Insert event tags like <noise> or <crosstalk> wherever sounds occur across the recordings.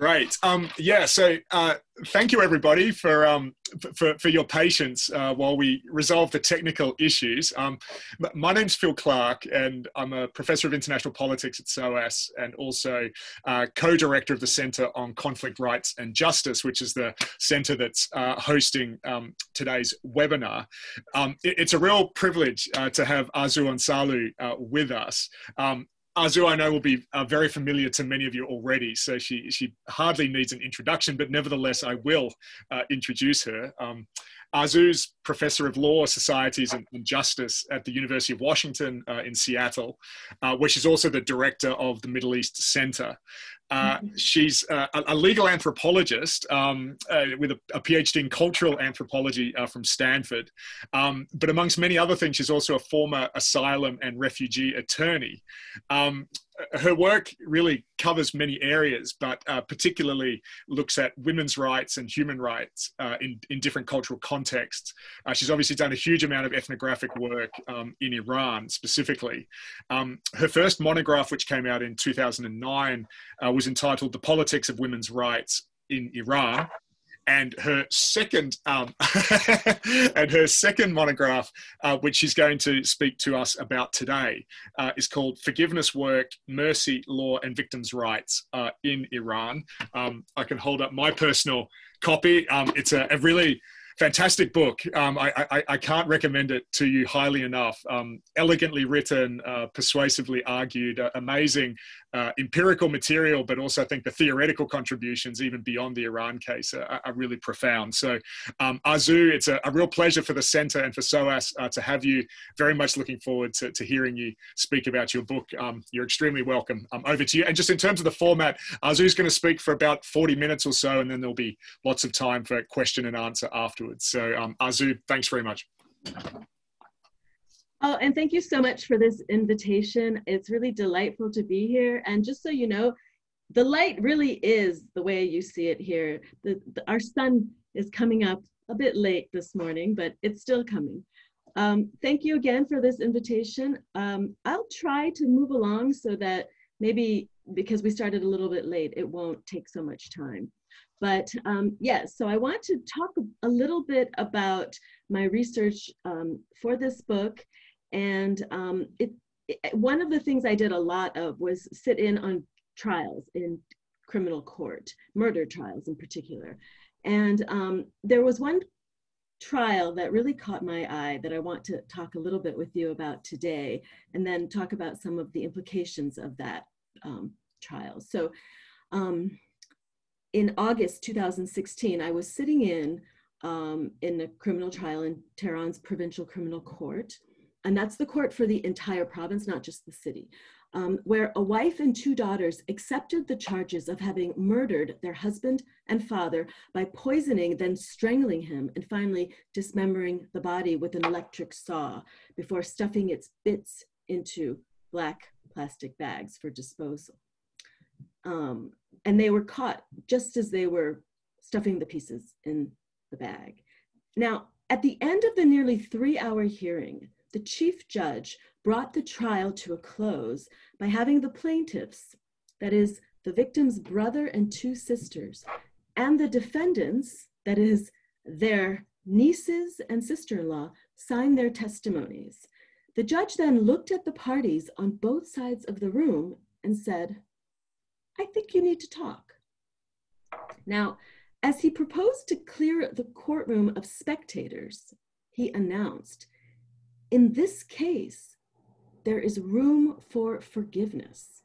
Great. Um, yeah. So, uh, thank you everybody for um, for, for your patience uh, while we resolve the technical issues. Um, my name's Phil Clark, and I'm a professor of international politics at SOAS, and also uh, co-director of the Center on Conflict Rights and Justice, which is the center that's uh, hosting um, today's webinar. Um, it, it's a real privilege uh, to have Arzoo Osanloo uh, with us. Arzoo, I know, will be uh, very familiar to many of you already, so she, she hardly needs an introduction, but nevertheless, I will uh, introduce her. Um, Arzoo's professor of law, societies, and, and justice at the University of Washington uh, in Seattle, uh, where she's also the director of the Middle East Center. Uh, mm-hmm. she's uh, a, legal anthropologist um, uh, with a, a, PhD in cultural anthropology uh, from Stanford. Um, but amongst many other things, she's also a former asylum and refugee attorney. Um, her work really covers many areas, but uh, particularly looks at women's rights and human rights uh, in, in different cultural contexts. Uh, she's obviously done a huge amount of ethnographic work um, in Iran specifically. Um, her first monograph, which came out in 2009, uh, was entitled The Politics of Women's Rights in Iran and her second um, <laughs> and her second monograph, uh, which she's going to speak to us about today, uh, is called "Forgiveness Work: Mercy, Law, and Victims' Rights uh, in Iran." Um, I can hold up my personal copy. Um, it's a, a, really fantastic book. Um, I, I, I, can't recommend it to you highly enough. Um, elegantly written, uh, persuasively argued, uh, amazing uh, empirical material, but also I think the theoretical contributions, even beyond the Iran case, are, are really profound. So, um, Arzoo, it's a, a, real pleasure for the Center and for SOAS uh, to have you. Very much looking forward to, to hearing you speak about your book. Um, you're extremely welcome. Um, over to you. And just in terms of the format, Arzoo's going to speak for about 40 minutes or so, and then there'll be lots of time for question and answer afterwards. So, um, Arzoo, thanks very much. Oh, and thank you so much for this invitation. It's really delightful to be here. And just so you know, the light really is the way you see it here. The, the, our sun is coming up a bit late this morning, but it's still coming. Um, thank you again for this invitation. Um, I'll try to move along so that maybe because we started a little bit late, it won't take so much time. But um, yes, so I want to talk a little bit about my research um, for this book and um, it, it, one of the things I did a lot of was sit in on trials in criminal court, murder trials in particular. And um, there was one trial that really caught my eye that I want to talk a little bit with you about today, and then talk about some of the implications of that um, trial. So um, in August 2016, I was sitting in um, in a criminal trial in Tehran's provincial criminal court and that's the court for the entire province, not just the city, um, where a wife and two daughters accepted the charges of having murdered their husband and father by poisoning, then strangling him, and finally dismembering the body with an electric saw before stuffing its bits into black plastic bags for disposal. Um, and they were caught just as they were stuffing the pieces in the bag. Now, at the end of the nearly three hour hearing, the chief judge brought the trial to a close by having the plaintiffs, that is, the victim's brother and two sisters, and the defendants, that is, their nieces and sister in law, sign their testimonies. The judge then looked at the parties on both sides of the room and said, I think you need to talk. Now, as he proposed to clear the courtroom of spectators, he announced in this case, there is room for forgiveness.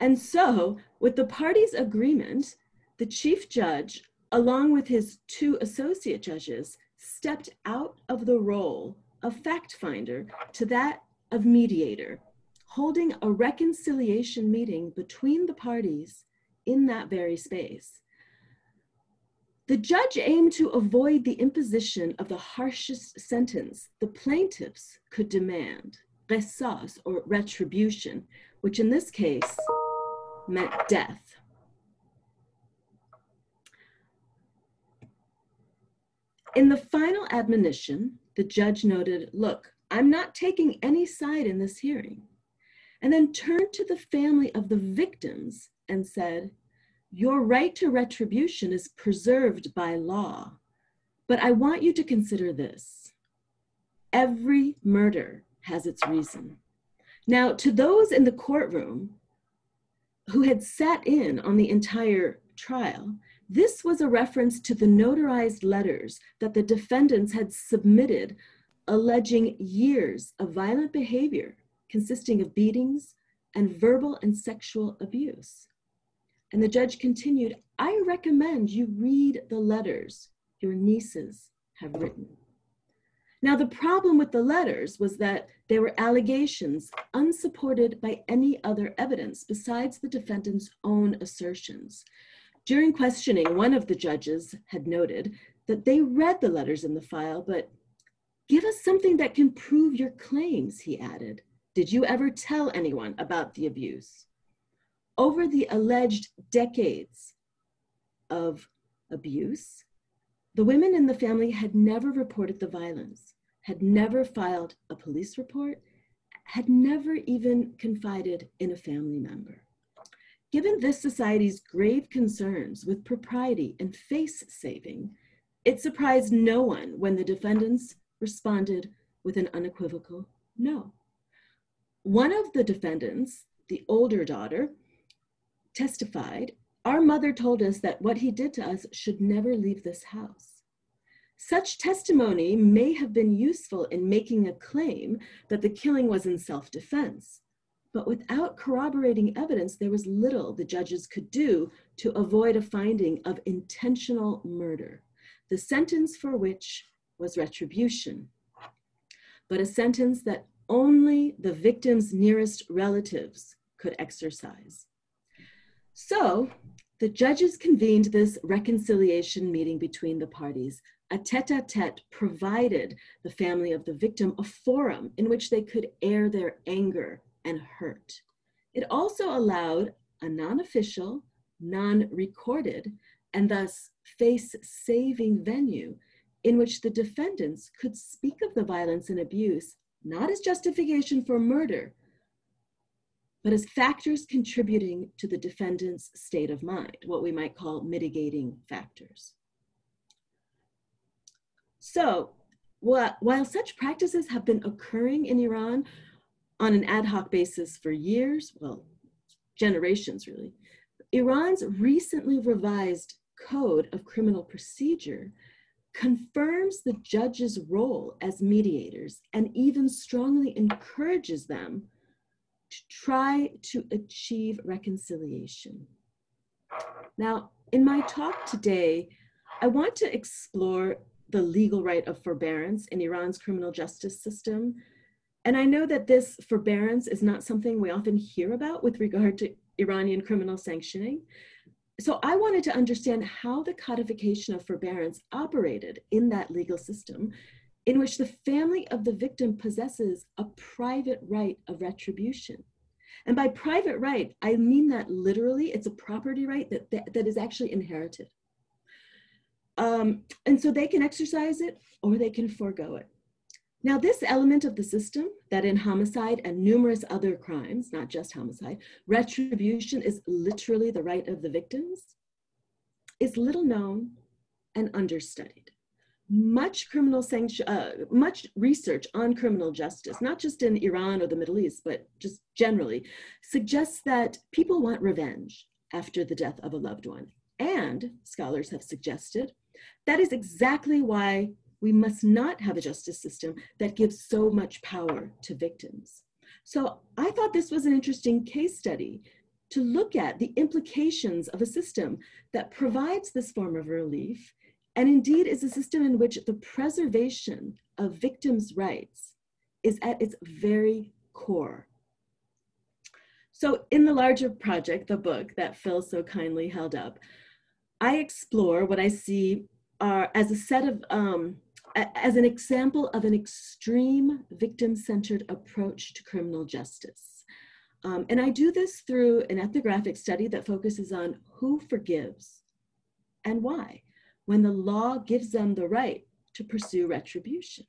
And so, with the parties' agreement, the chief judge, along with his two associate judges, stepped out of the role of fact finder to that of mediator, holding a reconciliation meeting between the parties in that very space. The judge aimed to avoid the imposition of the harshest sentence the plaintiffs could demand, qisas or retribution, which in this case meant death. In the final admonition, the judge noted, look, I'm not taking any side in this hearing. and then turned to the family of the victims and said, Your right to retribution is preserved by law, but I want you to consider this. Every murder has its reason. Now, to those in the courtroom who had sat in on the entire trial, this was a reference to the notarized letters that the defendants had submitted alleging years of violent behavior consisting of beatings and verbal and sexual abuse. And the judge continued, I recommend you read the letters your nieces have written. Now, the problem with the letters was that they were allegations unsupported by any other evidence besides the defendant's own assertions. During questioning, one of the judges had noted that they read the letters in the file, but give us something that can prove your claims, he added. Did you ever tell anyone about the abuse? Over the alleged decades of abuse, the women in the family had never reported the violence, had never filed a police report, had never even confided in a family member. Given this society's grave concerns with propriety and face saving, it surprised no one when the defendants responded with an unequivocal no. One of the defendants, the older daughter, testified, Our mother told us that what he did to us should never leave this house. Such testimony may have been useful in making a claim that the killing was in self defense, but without corroborating evidence, there was little the judges could do to avoid a finding of intentional murder, the sentence for which was retribution, but a sentence that only the victim's nearest relatives could exercise. So the judges convened this reconciliation meeting between the parties. A tete a tete provided the family of the victim a forum in which they could air their anger and hurt. It also allowed a non official, non recorded, and thus face saving venue in which the defendants could speak of the violence and abuse not as justification for murder, but as factors contributing to the defendant's state of mind, what we might call mitigating factors. So, while such practices have been occurring in Iran on an ad hoc basis for years, well, generations really, Iran's recently revised Code of Criminal Procedure confirms the judge's role as mediators and even strongly encourages them to try to achieve reconciliation. Now, in my talk today, I want to explore the legal right of forbearance in Iran's criminal justice system. And I know that this forbearance is not something we often hear about with regard to Iranian criminal sanctioning so I wanted to understand how the codification of forbearance operated in that legal system in which the family of the victim possesses a private right of retribution. And by private right, I mean that literally it's a property right that, that, that is actually inherited. Um, and so they can exercise it or they can forego it. Now, this element of the system, that in homicide and numerous other crimes, not just homicide, retribution is literally the right of the victims, is little known and understudied. Much criminal sanction, uh, much research on criminal justice, not just in Iran or the Middle East, but just generally, suggests that people want revenge after the death of a loved one. And scholars have suggested that is exactly why we must not have a justice system that gives so much power to victims. So I thought this was an interesting case study to look at the implications of a system that provides this form of relief and indeed is a system in which the preservation of victims' rights is at its very core. So in the larger project, the book that Phil so kindly held up, I explore what I see are as a set of um, as an example of an extreme victim-centered approach to criminal justice. Um, and I do this through an ethnographic study that focuses on who forgives and why when the law gives them the right to pursue retribution.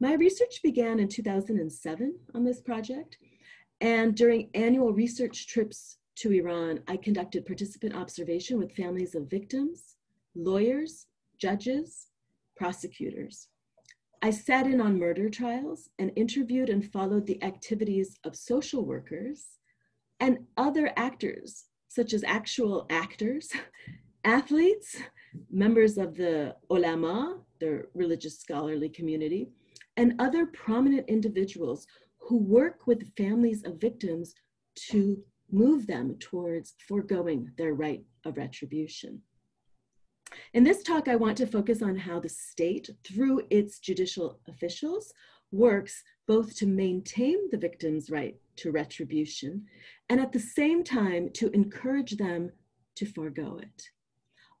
My research began in 2007 on this project, And during annual research trips to Iran, I conducted participant observation with families of victims, lawyers, judges, prosecutors. I sat in on murder trials and interviewed and followed the activities of social workers and other actors, such as actual actors, <laughs> athletes, members of the ulama, the religious scholarly community, and other prominent individuals who work with families of victims to move them towards foregoing their right of retribution. In this talk, I want to focus on how the state, through its judicial officials, works both to maintain the victim's right to retribution and at the same time to encourage them to forego it.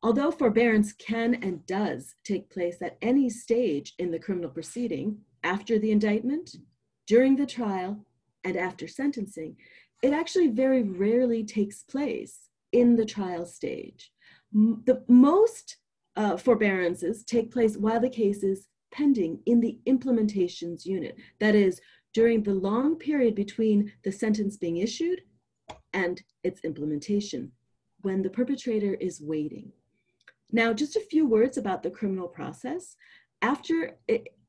Although forbearance can and does take place at any stage in the criminal proceeding, after the indictment, during the trial, and after sentencing, it actually very rarely takes place in the trial stage. The most uh, forbearances take place while the case is pending in the implementations unit. That is, during the long period between the sentence being issued and its implementation, when the perpetrator is waiting. Now, just a few words about the criminal process. After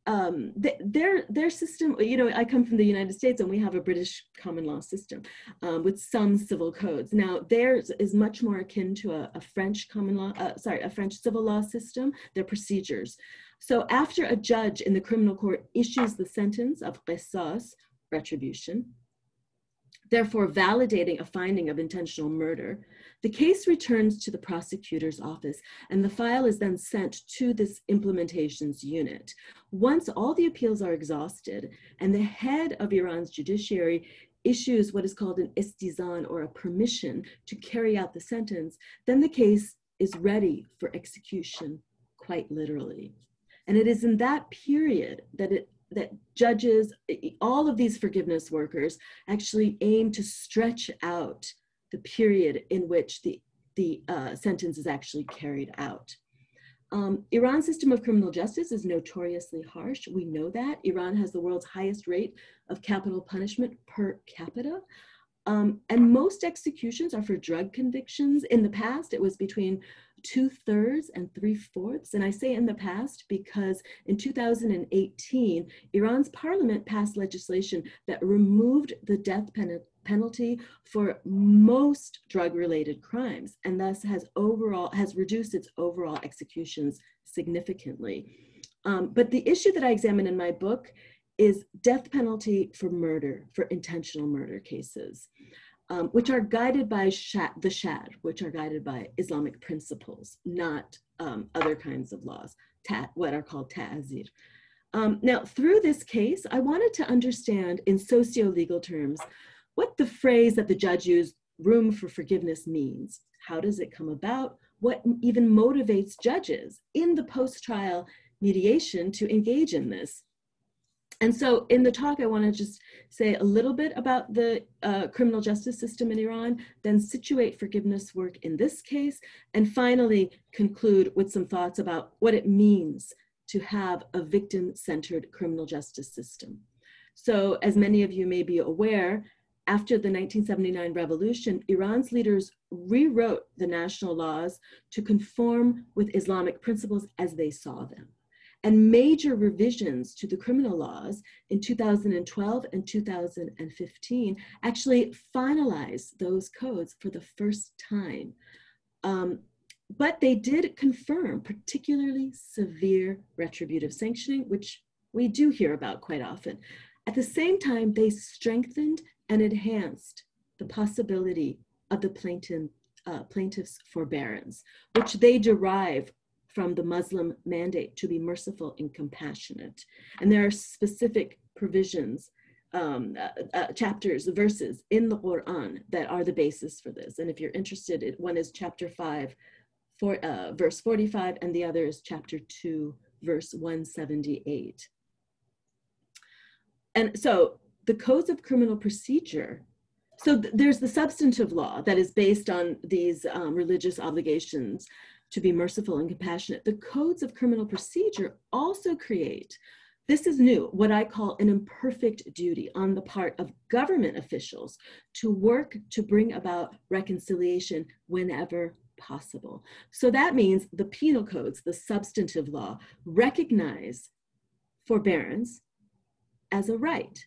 um, their their system, you know, I come from the United States and we have a British common law system um, with some civil codes. Now theirs is much more akin to a, a French common law, uh, sorry, a French civil law system. Their procedures. So after a judge in the criminal court issues the sentence of qisas, retribution, therefore validating a finding of intentional murder, the case returns to the prosecutor's office and the file is then sent to this implementations unit. Once all the appeals are exhausted and the head of Iran's judiciary issues what is called an istizan or a permission to carry out the sentence, then the case is ready for execution, quite literally. And it is in that period that it that judges, all of these forgiveness workers actually aim to stretch out the period in which the, the uh, sentence is actually carried out. Um, Iran's system of criminal justice is notoriously harsh. We know that. Iran has the world's highest rate of capital punishment per capita. Um, and most executions are for drug convictions. In the past, it was between two thirds and three fourths. And I say in the past because in 2018, Iran's parliament passed legislation that removed the death penalty penalty for most drug related crimes and thus has overall has reduced its overall executions significantly um, but the issue that i examine in my book is death penalty for murder for intentional murder cases um, which are guided by shad, the shad, which are guided by Islamic principles, not um, other kinds of laws, ta, what are called ta'azir. Um, now, through this case, I wanted to understand in socio-legal terms what the phrase that the judge used, room for forgiveness, means. How does it come about? What even motivates judges in the post-trial mediation to engage in this? And so in the talk, I want to just say a little bit about the uh, criminal justice system in Iran, then situate forgiveness work in this case, and finally conclude with some thoughts about what it means to have a victim-centered criminal justice system. So as many of you may be aware, after the 1979 revolution, Iran's leaders rewrote the national laws to conform with Islamic principles as they saw them and major revisions to the criminal laws in 2012 and 2015 actually finalized those codes for the first time. Um, but they did confirm particularly severe retributive sanctioning, which we do hear about quite often. At the same time, they strengthened and enhanced the possibility of the plaintiff, uh, plaintiff's forbearance, which they derive from the Muslim mandate to be merciful and compassionate. And there are specific provisions, um, uh, uh, chapters, verses in the Quran that are the basis for this. And if you're interested, it, one is chapter 5, for, uh, verse 45, and the other is chapter 2, verse 178. And so the codes of criminal procedure so th there's the substantive law that is based on these um, religious obligations to be merciful and compassionate. The codes of criminal procedure also create this is new, what I call an imperfect duty on the part of government officials to work to bring about reconciliation whenever possible. So that means the penal codes, the substantive law, recognize forbearance as a right.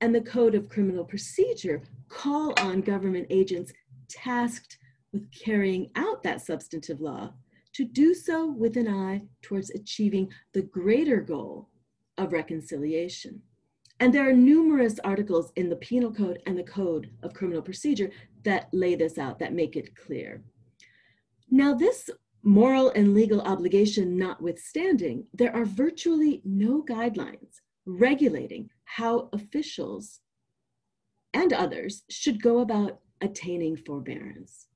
And the Code of Criminal Procedure call on government agents tasked with carrying out that substantive law to do so with an eye towards achieving the greater goal of reconciliation. And there are numerous articles in the Penal Code and the Code of Criminal Procedure that lay this out, that make it clear. Now, this moral and legal obligation notwithstanding, there are virtually no guidelines regulating how officials and others should go about attaining forbearance.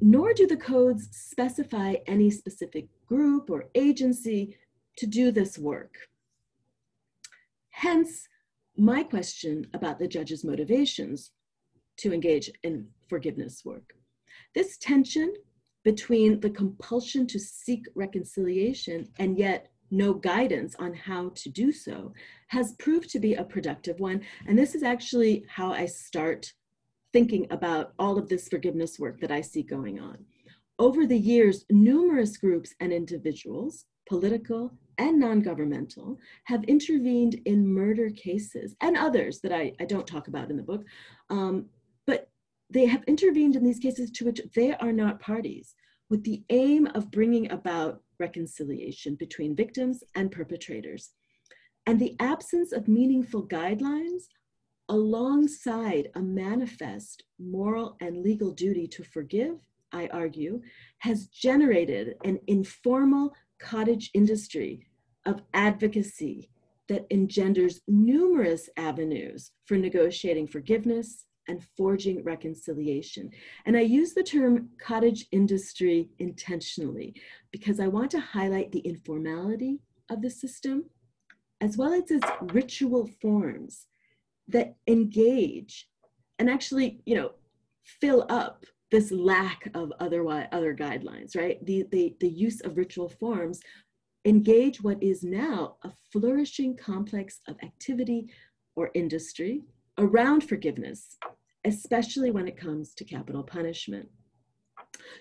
Nor do the codes specify any specific group or agency to do this work. Hence, my question about the judge's motivations to engage in forgiveness work. This tension between the compulsion to seek reconciliation and yet no guidance on how to do so has proved to be a productive one. And this is actually how I start thinking about all of this forgiveness work that I see going on. Over the years, numerous groups and individuals, political and non governmental, have intervened in murder cases and others that I, I don't talk about in the book. Um, but they have intervened in these cases to which they are not parties with the aim of bringing about reconciliation between victims and perpetrators. And the absence of meaningful guidelines alongside a manifest moral and legal duty to forgive, I argue, has generated an informal cottage industry of advocacy that engenders numerous avenues for negotiating forgiveness and forging reconciliation. And I use the term cottage industry intentionally because I want to highlight the informality of the system as well as its ritual forms that engage and actually, you know, fill up this lack of otherwise other guidelines, right? The, the, the use of ritual forms engage what is now a flourishing complex of activity or industry around forgiveness, especially when it comes to capital punishment.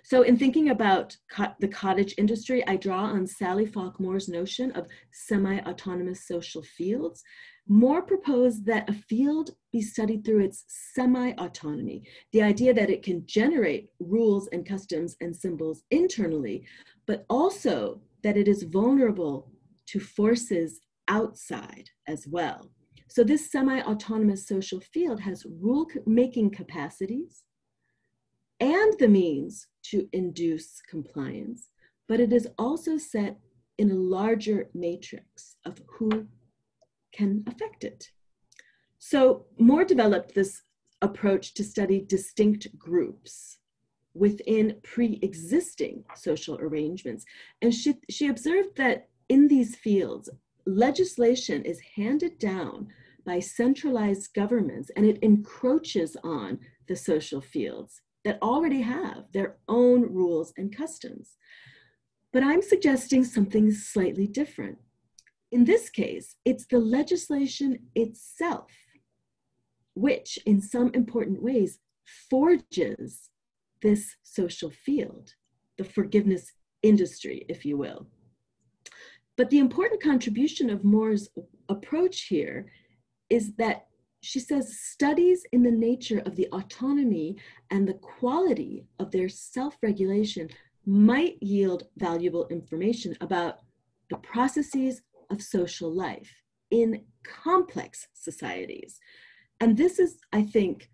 So in thinking about co the cottage industry, I draw on Sally Falk Moore's notion of semi-autonomous social fields. Moore proposed that a field be studied through its semi-autonomy, the idea that it can generate rules and customs and symbols internally, but also that it is vulnerable to forces outside as well. So this semi-autonomous social field has rule-making capacities and the means to induce compliance, but it is also set in a larger matrix of who can affect it. So Moore developed this approach to study distinct groups within pre-existing social arrangements. And she, she observed that in these fields, legislation is handed down by centralized governments and it encroaches on the social fields that already have their own rules and customs. But I'm suggesting something slightly different. In this case, it's the legislation itself, which in some important ways forges this social field, the forgiveness industry, if you will. But the important contribution of Moore's approach here is that she says studies in the nature of the autonomy and the quality of their self regulation might yield valuable information about the processes of social life in complex societies. And this is, I think,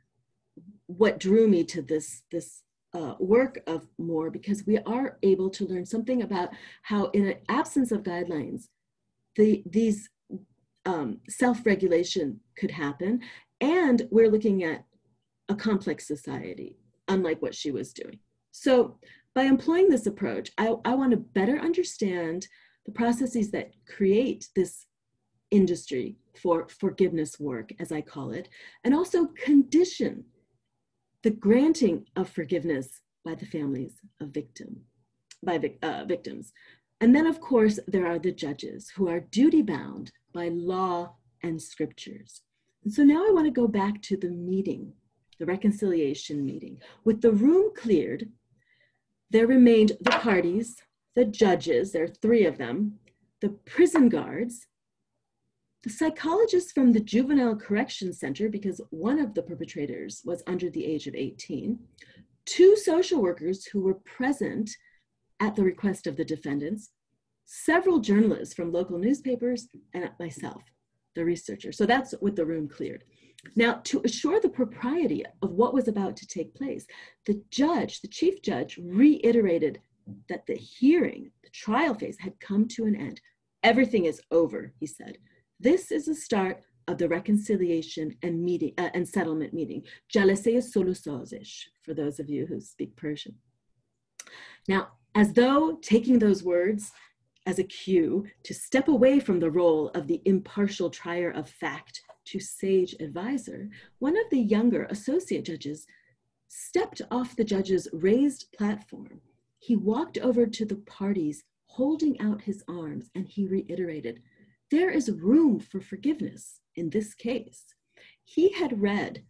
what drew me to this, this uh, work of Moore because we are able to learn something about how, in an absence of guidelines, the, these um, self-regulation could happen, and we're looking at a complex society, unlike what she was doing. So by employing this approach, I, I want to better understand the processes that create this industry for forgiveness work, as I call it, and also condition the granting of forgiveness by the families of victim, by uh, victims. And then, of course, there are the judges who are duty bound by law and scriptures. And so now I want to go back to the meeting, the reconciliation meeting. With the room cleared, there remained the parties, the judges, there are three of them, the prison guards, the psychologist from the Juvenile Correction Center, because one of the perpetrators was under the age of 18, two social workers who were present at the request of the defendants, several journalists from local newspapers, and myself, the researcher. So that's with the room cleared. Now, to assure the propriety of what was about to take place, the judge, the chief judge, reiterated that the hearing, the trial phase, had come to an end. Everything is over, he said. This is the start of the reconciliation and meeting uh, and settlement meeting. For those of you who speak Persian. Now, as though taking those words as a cue to step away from the role of the impartial trier of fact to sage advisor, one of the younger associate judges stepped off the judge's raised platform. He walked over to the parties, holding out his arms, and he reiterated, There is room for forgiveness in this case. He had read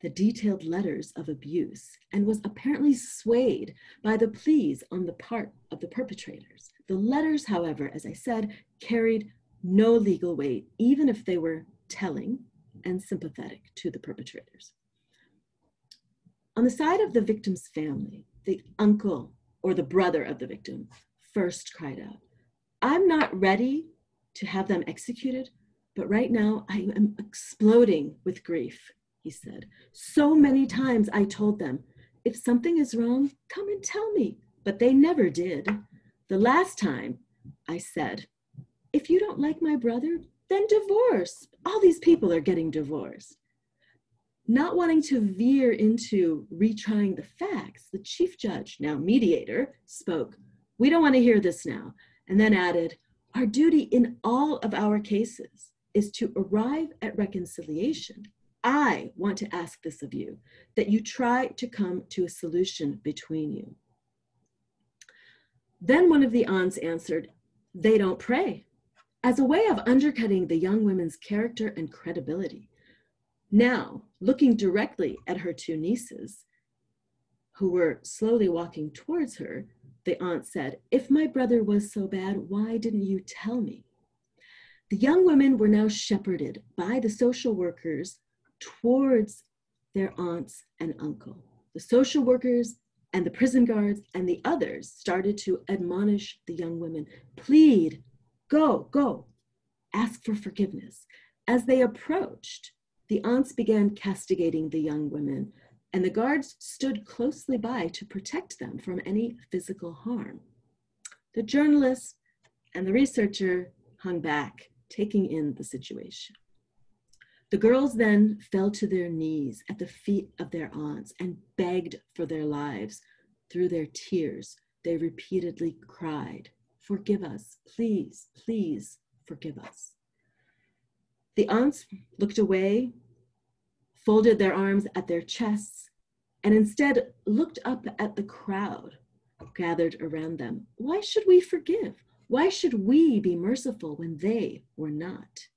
the detailed letters of abuse and was apparently swayed by the pleas on the part of the perpetrators. The letters, however, as I said, carried no legal weight, even if they were telling and sympathetic to the perpetrators. On the side of the victim's family, the uncle or the brother of the victim first cried out, I'm not ready to have them executed, but right now I am exploding with grief, he said. So many times I told them, if something is wrong, come and tell me, but they never did. The last time I said, if you don't like my brother, then divorce. All these people are getting divorced. Not wanting to veer into retrying the facts, the chief judge, now mediator, spoke. We don't want to hear this now. And then added, Our duty in all of our cases is to arrive at reconciliation. I want to ask this of you that you try to come to a solution between you. Then one of the aunts answered, They don't pray as a way of undercutting the young women's character and credibility. Now, looking directly at her two nieces, who were slowly walking towards her, the aunt said, If my brother was so bad, why didn't you tell me? The young women were now shepherded by the social workers towards their aunts and uncle. The social workers and the prison guards and the others started to admonish the young women, plead Go, go, ask for forgiveness. As they approached, the aunts began castigating the young women, and the guards stood closely by to protect them from any physical harm. The journalist and the researcher hung back, taking in the situation. The girls then fell to their knees at the feet of their aunts and begged for their lives. Through their tears, they repeatedly cried, Forgive us, please, please forgive us. The aunts looked away, folded their arms at their chests, and instead looked up at the crowd gathered around them. Why should we forgive? Why should we be merciful when they were not?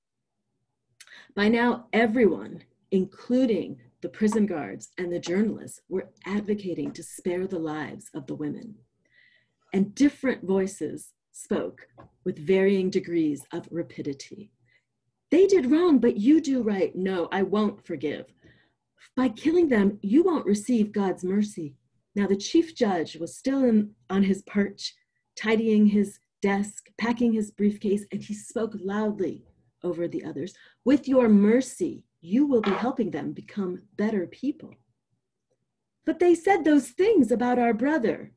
By now, everyone, including the prison guards and the journalists, were advocating to spare the lives of the women and different voices spoke with varying degrees of rapidity. They did wrong, but you do right. No, I won't forgive. By killing them, you won't receive God's mercy. Now, the chief judge was still in, on his perch, tidying his desk, packing his briefcase, and he spoke loudly over the others. With your mercy, you will be helping them become better people. But they said those things about our brother.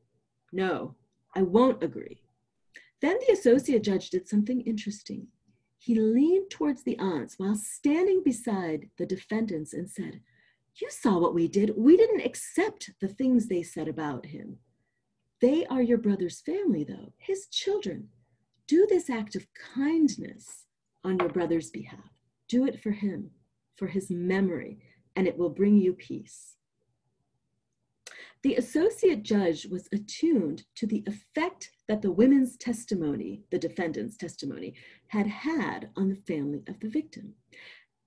No, I won't agree. Then the associate judge did something interesting. He leaned towards the aunts while standing beside the defendants and said, You saw what we did. We didn't accept the things they said about him. They are your brother's family, though, his children. Do this act of kindness on your brother's behalf. Do it for him, for his memory, and it will bring you peace. The associate judge was attuned to the effect that the women's testimony, the defendant's testimony, had had on the family of the victim.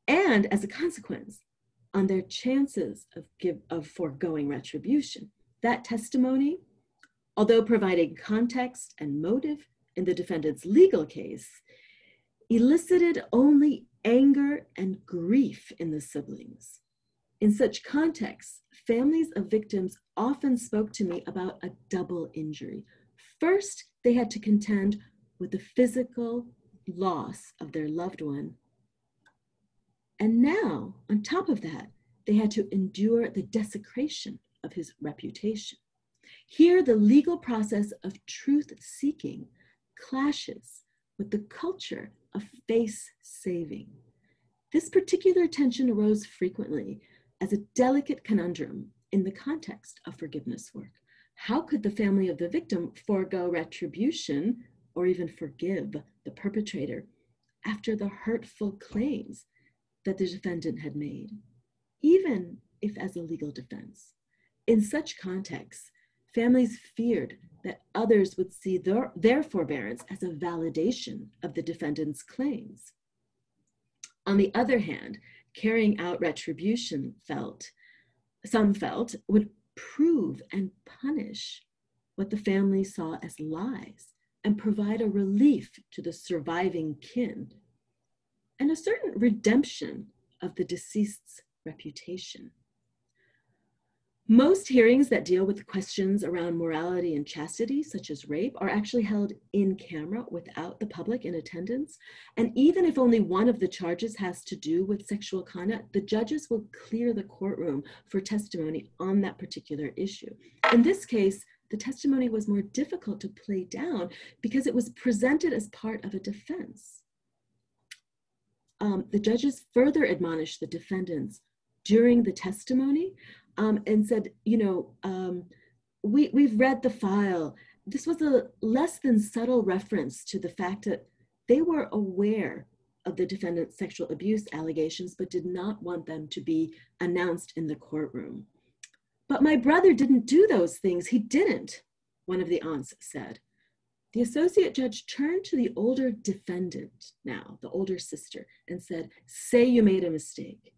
And as a consequence, on their chances of, give, of foregoing retribution. That testimony, although providing context and motive in the defendant's legal case, elicited only anger and grief in the siblings. In such contexts, families of victims often spoke to me about a double injury. First, they had to contend with the physical loss of their loved one. And now, on top of that, they had to endure the desecration of his reputation. Here, the legal process of truth seeking clashes with the culture of face saving. This particular tension arose frequently as a delicate conundrum in the context of forgiveness work. How could the family of the victim forego retribution or even forgive the perpetrator after the hurtful claims that the defendant had made, even if as a legal defense? In such contexts, families feared that others would see their, their forbearance as a validation of the defendant's claims. On the other hand, carrying out retribution felt, some felt, would prove and punish what the family saw as lies and provide a relief to the surviving kin and a certain redemption of the deceased's reputation. Most hearings that deal with questions around morality and chastity, such as rape, are actually held in camera without the public in attendance. And even if only one of the charges has to do with sexual conduct, the judges will clear the courtroom for testimony on that particular issue. In this case, the testimony was more difficult to play down because it was presented as part of a defense. Um, the judges further admonished the defendants during the testimony um, and said, you know, um, we, we've read the file. This was a less than subtle reference to the fact that they were aware of the defendant's sexual abuse allegations, but did not want them to be announced in the courtroom. But my brother didn't do those things. He didn't, one of the aunts said. The associate judge turned to the older defendant now, the older sister, and said, Say you made a mistake.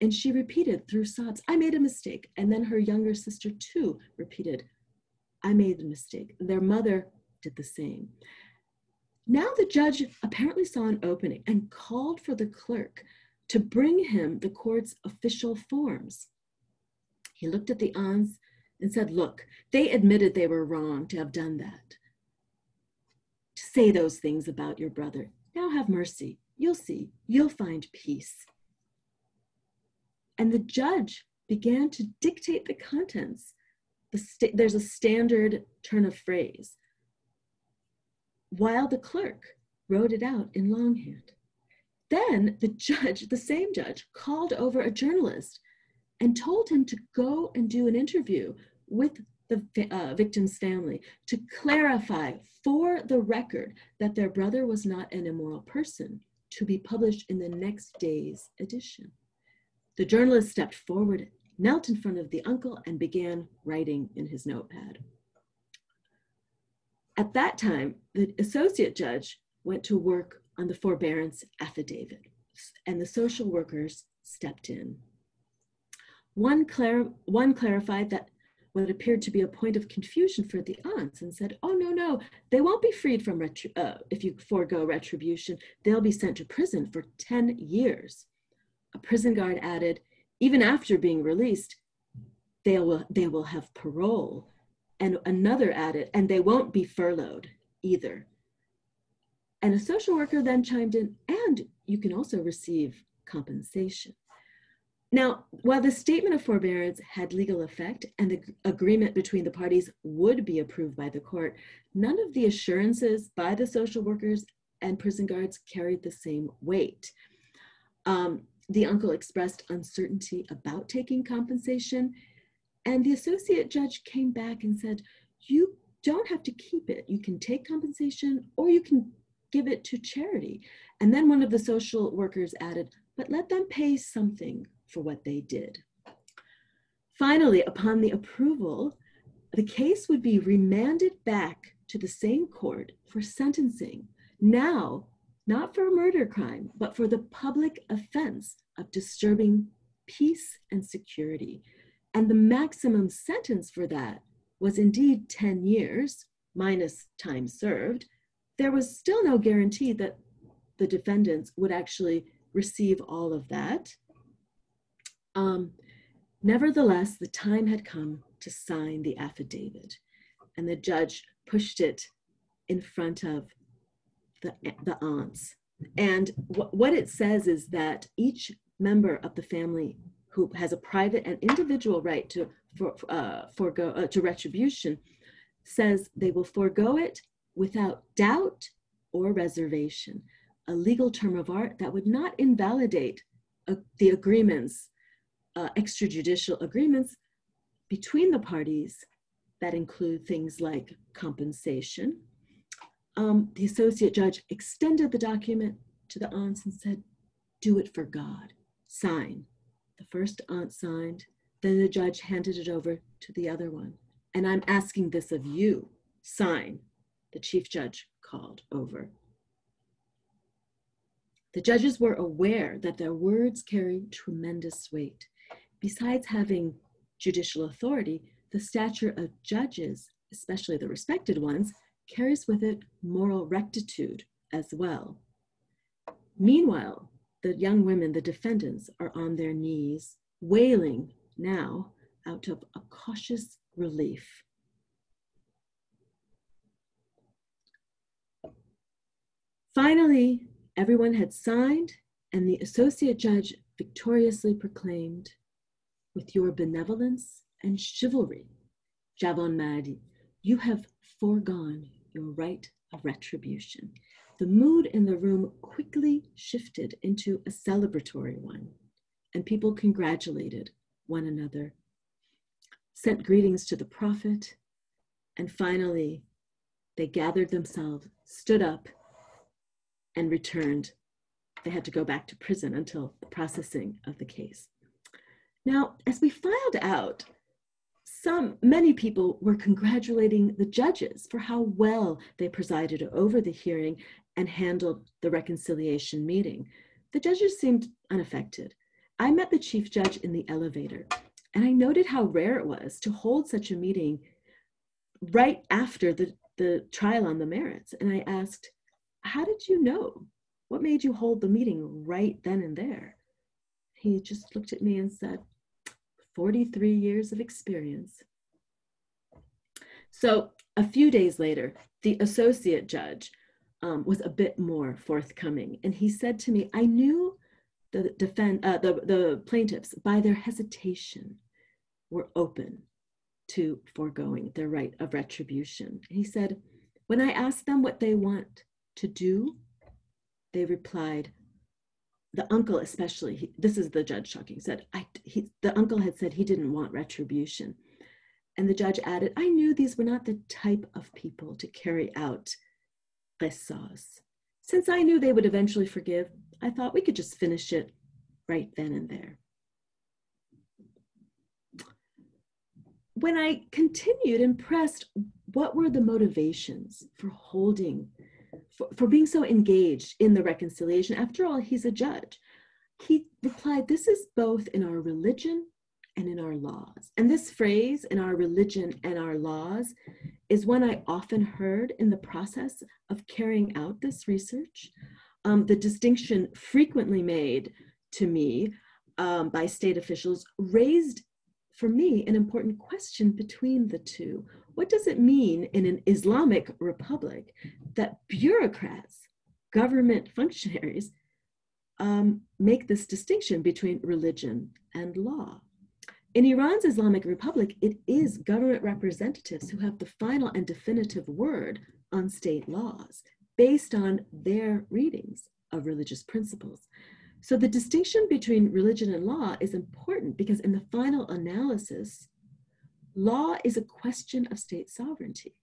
And she repeated through sobs, I made a mistake. And then her younger sister, too, repeated, I made a mistake. Their mother did the same. Now the judge apparently saw an opening and called for the clerk to bring him the court's official forms. He looked at the aunts and said, Look, they admitted they were wrong to have done that. To say those things about your brother. Now have mercy. You'll see. You'll find peace. And the judge began to dictate the contents. The there's a standard turn of phrase, while the clerk wrote it out in longhand. Then the judge, the same judge, called over a journalist and told him to go and do an interview with the uh, victim's family to clarify for the record that their brother was not an immoral person to be published in the next day's edition. The journalist stepped forward, knelt in front of the uncle, and began writing in his notepad. At that time, the associate judge went to work on the forbearance affidavit, and the social workers stepped in. One, clar- one clarified that what appeared to be a point of confusion for the aunts and said, Oh, no, no, they won't be freed from, uh, if you forego retribution, they'll be sent to prison for 10 years a prison guard added, even after being released, they will, they will have parole. And another added, and they won't be furloughed either. And a social worker then chimed in, and you can also receive compensation. Now, while the statement of forbearance had legal effect and the agreement between the parties would be approved by the court, none of the assurances by the social workers and prison guards carried the same weight. Um, the uncle expressed uncertainty about taking compensation, and the associate judge came back and said, You don't have to keep it. You can take compensation or you can give it to charity. And then one of the social workers added, But let them pay something for what they did. Finally, upon the approval, the case would be remanded back to the same court for sentencing, now not for a murder crime, but for the public offense of disturbing peace and security. And the maximum sentence for that was indeed 10 years minus time served. There was still no guarantee that the defendants would actually receive all of that. Um, nevertheless, the time had come to sign the affidavit, and the judge pushed it in front of the, the aunts. And wh- what it says is that each member of the family who has a private and individual right to for, uh, forego uh, to retribution says they will forego it without doubt or reservation a legal term of art that would not invalidate uh, the agreements uh, extrajudicial agreements between the parties that include things like compensation um, the associate judge extended the document to the aunts and said do it for god sign the first aunt signed, then the judge handed it over to the other one. And I'm asking this of you. Sign. The chief judge called over. The judges were aware that their words carried tremendous weight. Besides having judicial authority, the stature of judges, especially the respected ones, carries with it moral rectitude as well. Meanwhile, the young women, the defendants, are on their knees, wailing now out of a cautious relief. Finally, everyone had signed, and the associate judge victoriously proclaimed, With your benevolence and chivalry, Javon Mahdi, you have foregone your right of retribution the mood in the room quickly shifted into a celebratory one, and people congratulated one another, sent greetings to the prophet, and finally they gathered themselves, stood up, and returned. They had to go back to prison until the processing of the case. Now, as we filed out, some many people were congratulating the judges for how well they presided over the hearing and handled the reconciliation meeting. The judges seemed unaffected. I met the chief judge in the elevator, and I noted how rare it was to hold such a meeting right after the, the trial on the merits. And I asked, How did you know? What made you hold the meeting right then and there? He just looked at me and said, 43 years of experience. So a few days later, the associate judge um, was a bit more forthcoming. And he said to me, I knew the, defend, uh, the, the plaintiffs, by their hesitation, were open to foregoing their right of retribution. He said, When I asked them what they want to do, they replied, the uncle especially he, this is the judge talking said I, he, the uncle had said he didn't want retribution and the judge added i knew these were not the type of people to carry out qisas. Since I knew they would eventually forgive, I thought we could just finish it right then and there. When I continued and pressed what were the motivations for holding, for, for being so engaged in the reconciliation, after all, he's a judge. He replied, This is both in our religion and in our laws. And this phrase, in our religion and our laws, is one I often heard in the process of carrying out this research. Um, the distinction frequently made to me um, by state officials raised for me an important question between the two. What does it mean in an Islamic republic that bureaucrats, government functionaries, um, make this distinction between religion and law? In Iran's Islamic Republic, it is government representatives who have the final and definitive word on state laws based on their readings of religious principles. So the distinction between religion and law is important because in the final analysis, law is a question of state sovereignty.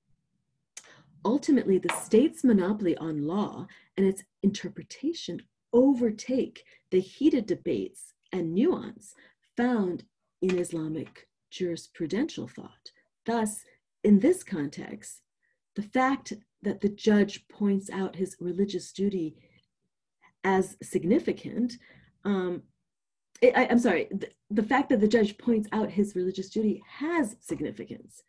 Ultimately, the state's monopoly on law and its interpretation overtake the heated debates and nuance found in Islamic jurisprudential thought. Thus, in this context, the fact that the judge points out his religious duty as significant um, I, am sorry, the, the fact that the judge points out his religious duty has significance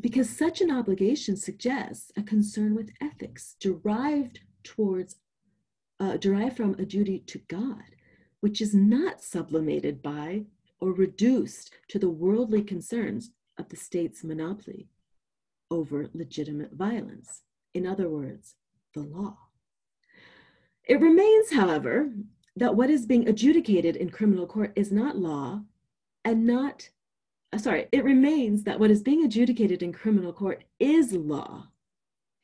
because such an obligation suggests a concern with ethics derived towards uh, derived from a duty to God, which is not sublimated by or reduced to the worldly concerns of the state's monopoly over legitimate violence. In other words, the law. It remains, however, that what is being adjudicated in criminal court is not law and not, uh, sorry, it remains that what is being adjudicated in criminal court is law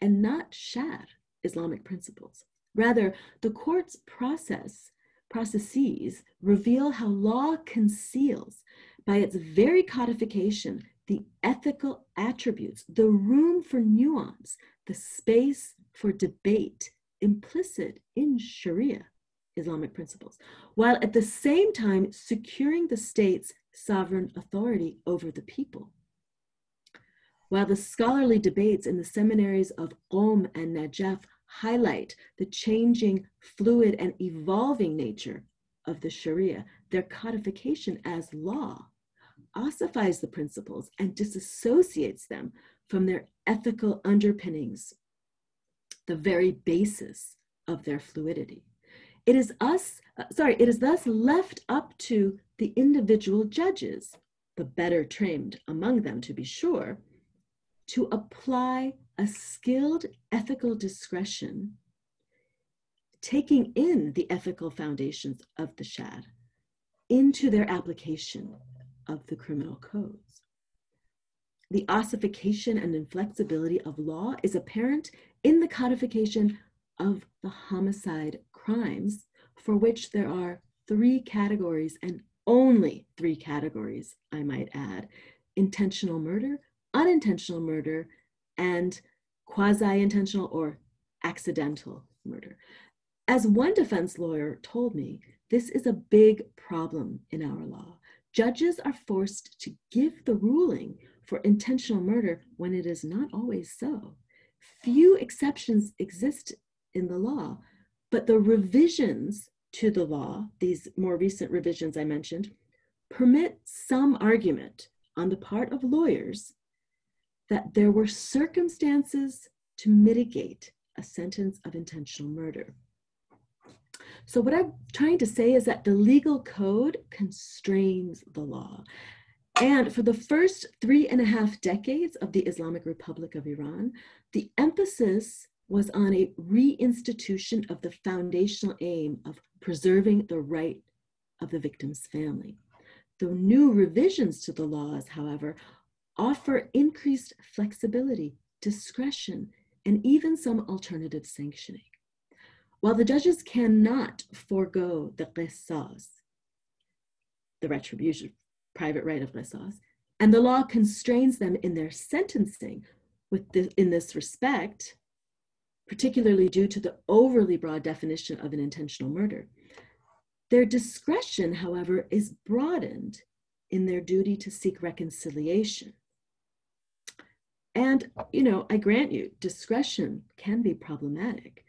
and not shad Islamic principles. Rather, the court's process, processes reveal how law conceals by its very codification the ethical attributes, the room for nuance, the space for debate implicit in Sharia Islamic principles, while at the same time securing the state's sovereign authority over the people. While the scholarly debates in the seminaries of Qom and Najaf highlight the changing, fluid, and evolving nature of the Sharia, their codification as law ossifies the principles and disassociates them from their ethical underpinnings, the very basis of their fluidity. It is us, uh, sorry, it is thus left up to the individual judges, the better trained among them to be sure, to apply a skilled ethical discretion, taking in the ethical foundations of the Shad into their application of the criminal codes. The ossification and inflexibility of law is apparent in the codification of the homicide crimes for which there are three categories and only three categories, I might add intentional murder, unintentional murder, and quasi intentional or accidental murder. As one defense lawyer told me, this is a big problem in our law. Judges are forced to give the ruling for intentional murder when it is not always so. Few exceptions exist in the law, but the revisions to the law, these more recent revisions I mentioned, permit some argument on the part of lawyers that there were circumstances to mitigate a sentence of intentional murder. So, what I'm trying to say is that the legal code constrains the law. And for the first three and a half decades of the Islamic Republic of Iran, the emphasis was on a reinstitution of the foundational aim of preserving the right of the victim's family. The new revisions to the laws, however, offer increased flexibility, discretion, and even some alternative sanctioning. While the judges cannot forego the qisas, the retribution, private right of qisas, and the law constrains them in their sentencing with the, in this respect, particularly due to the overly broad definition of an intentional murder. Their discretion, however, is broadened in their duty to seek reconciliation. And, you know, I grant you, discretion can be problematic,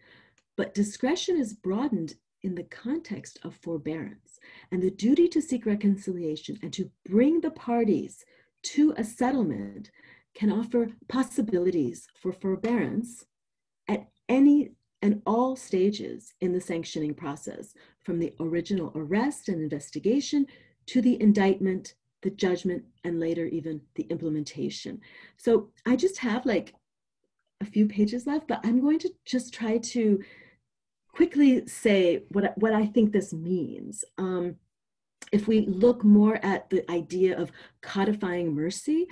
but discretion is broadened in the context of forbearance and the duty to seek reconciliation and to bring the parties to a settlement can offer possibilities for forbearance at any and all stages in the sanctioning process, from the original arrest and investigation to the indictment, the judgment, and later even the implementation. So I just have like a few pages left, but I'm going to just try to quickly say what, what I think this means. Um, if we look more at the idea of codifying mercy,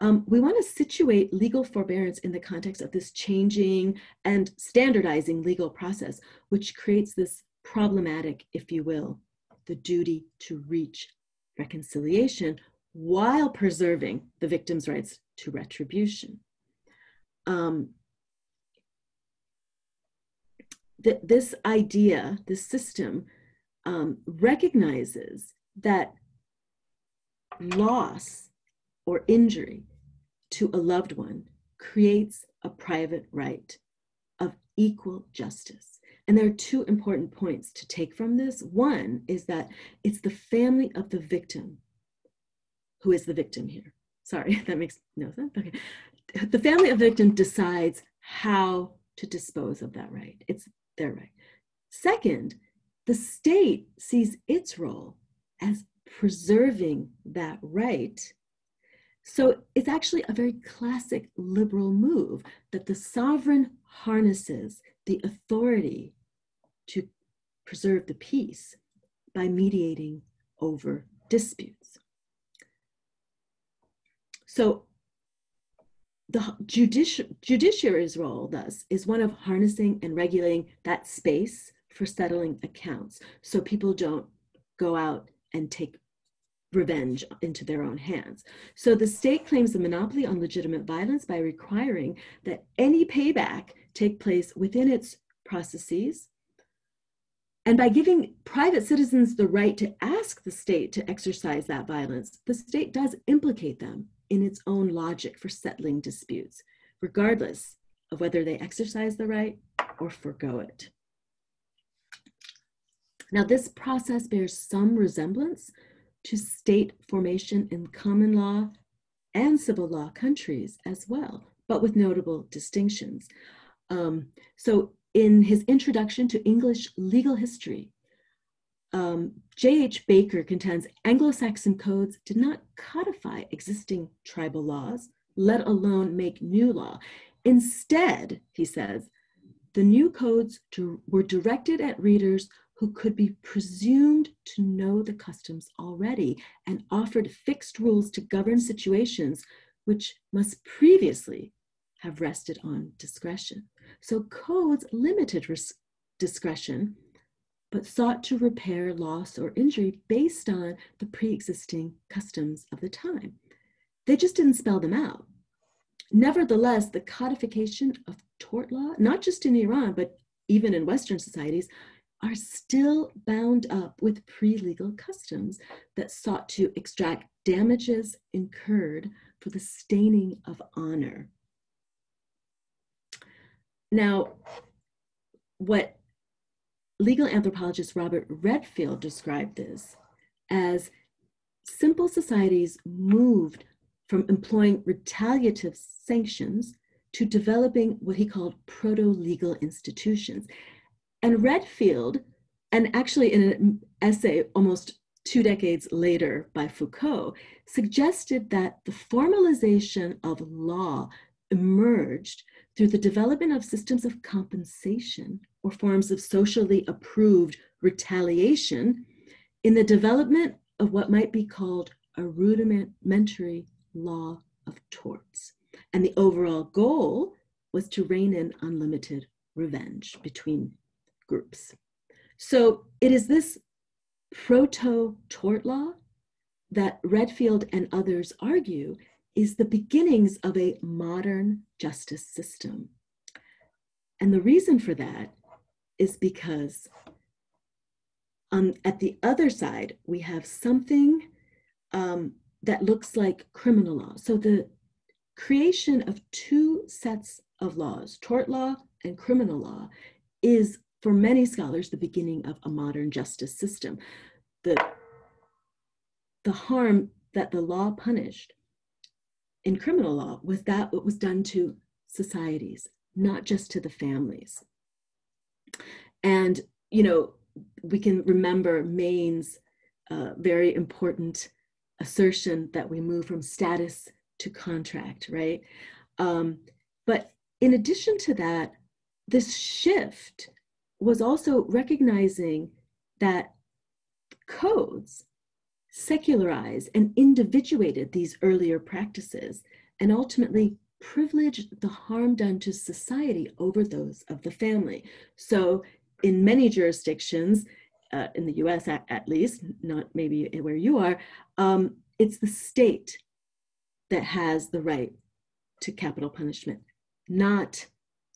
um, we want to situate legal forbearance in the context of this changing and standardizing legal process, which creates this problematic, if you will, the duty to reach reconciliation while preserving the victim's rights to retribution. Um, th this idea, this system, um, recognizes that loss or injury to a loved one creates a private right of equal justice. And there are two important points to take from this. One is that it's the family of the victim who is the victim here. Sorry, <laughs> that makes no sense. Okay. The family of the victim decides how to dispose of that right. It's their right. Second, the state sees its role as preserving that right. So it's actually a very classic liberal move that the sovereign harnesses the authority to preserve the peace by mediating over disputes. So the judici- judiciary's role, thus, is one of harnessing and regulating that space for settling accounts so people don't go out and take revenge into their own hands. So the state claims the monopoly on legitimate violence by requiring that any payback take place within its processes and by giving private citizens the right to ask the state to exercise that violence, the state does implicate them in its own logic for settling disputes, regardless of whether they exercise the right or forego it. Now, this process bears some resemblance to state formation in common law and civil law countries as well, but with notable distinctions. Um, so, in his introduction to English legal history, um, J.H. Baker contends Anglo Saxon codes did not codify existing tribal laws, let alone make new law. Instead, he says, the new codes to, were directed at readers who could be presumed to know the customs already and offered fixed rules to govern situations which must previously have rested on discretion. So codes limited discretion but sought to repair loss or injury based on the pre existing customs of the time. They just didn't spell them out. Nevertheless, the codification of tort law, not just in Iran, but even in Western societies, are still bound up with pre legal customs that sought to extract damages incurred for the staining of honor. Now, what legal anthropologist Robert Redfield described this as simple societies moved from employing retaliative sanctions to developing what he called proto legal institutions. And Redfield, and actually in an essay almost two decades later by Foucault, suggested that the formalization of law emerged through the development of systems of compensation or forms of socially approved retaliation in the development of what might be called a rudimentary law of torts. And the overall goal was to rein in unlimited revenge between groups. So it is this proto tort law that Redfield and others argue is the beginnings of a modern justice system. And the reason for that is because um, at the other side, we have something um, that looks like criminal law. So the creation of two sets of laws, tort law and criminal law, is for many scholars the beginning of a modern justice system. The, the harm that the law punished in criminal law was that what was done to societies, not just to the families. And, you know, we can remember Maine's uh, very important assertion that we move from status to contract, right? Um, but in addition to that, this shift was also recognizing that codes secularized and individuated these earlier practices and ultimately privileged the harm done to society over those of the family. So, in many jurisdictions, uh, in the US at, at, least, not maybe where you are, um, it's the state that has the right to capital punishment, not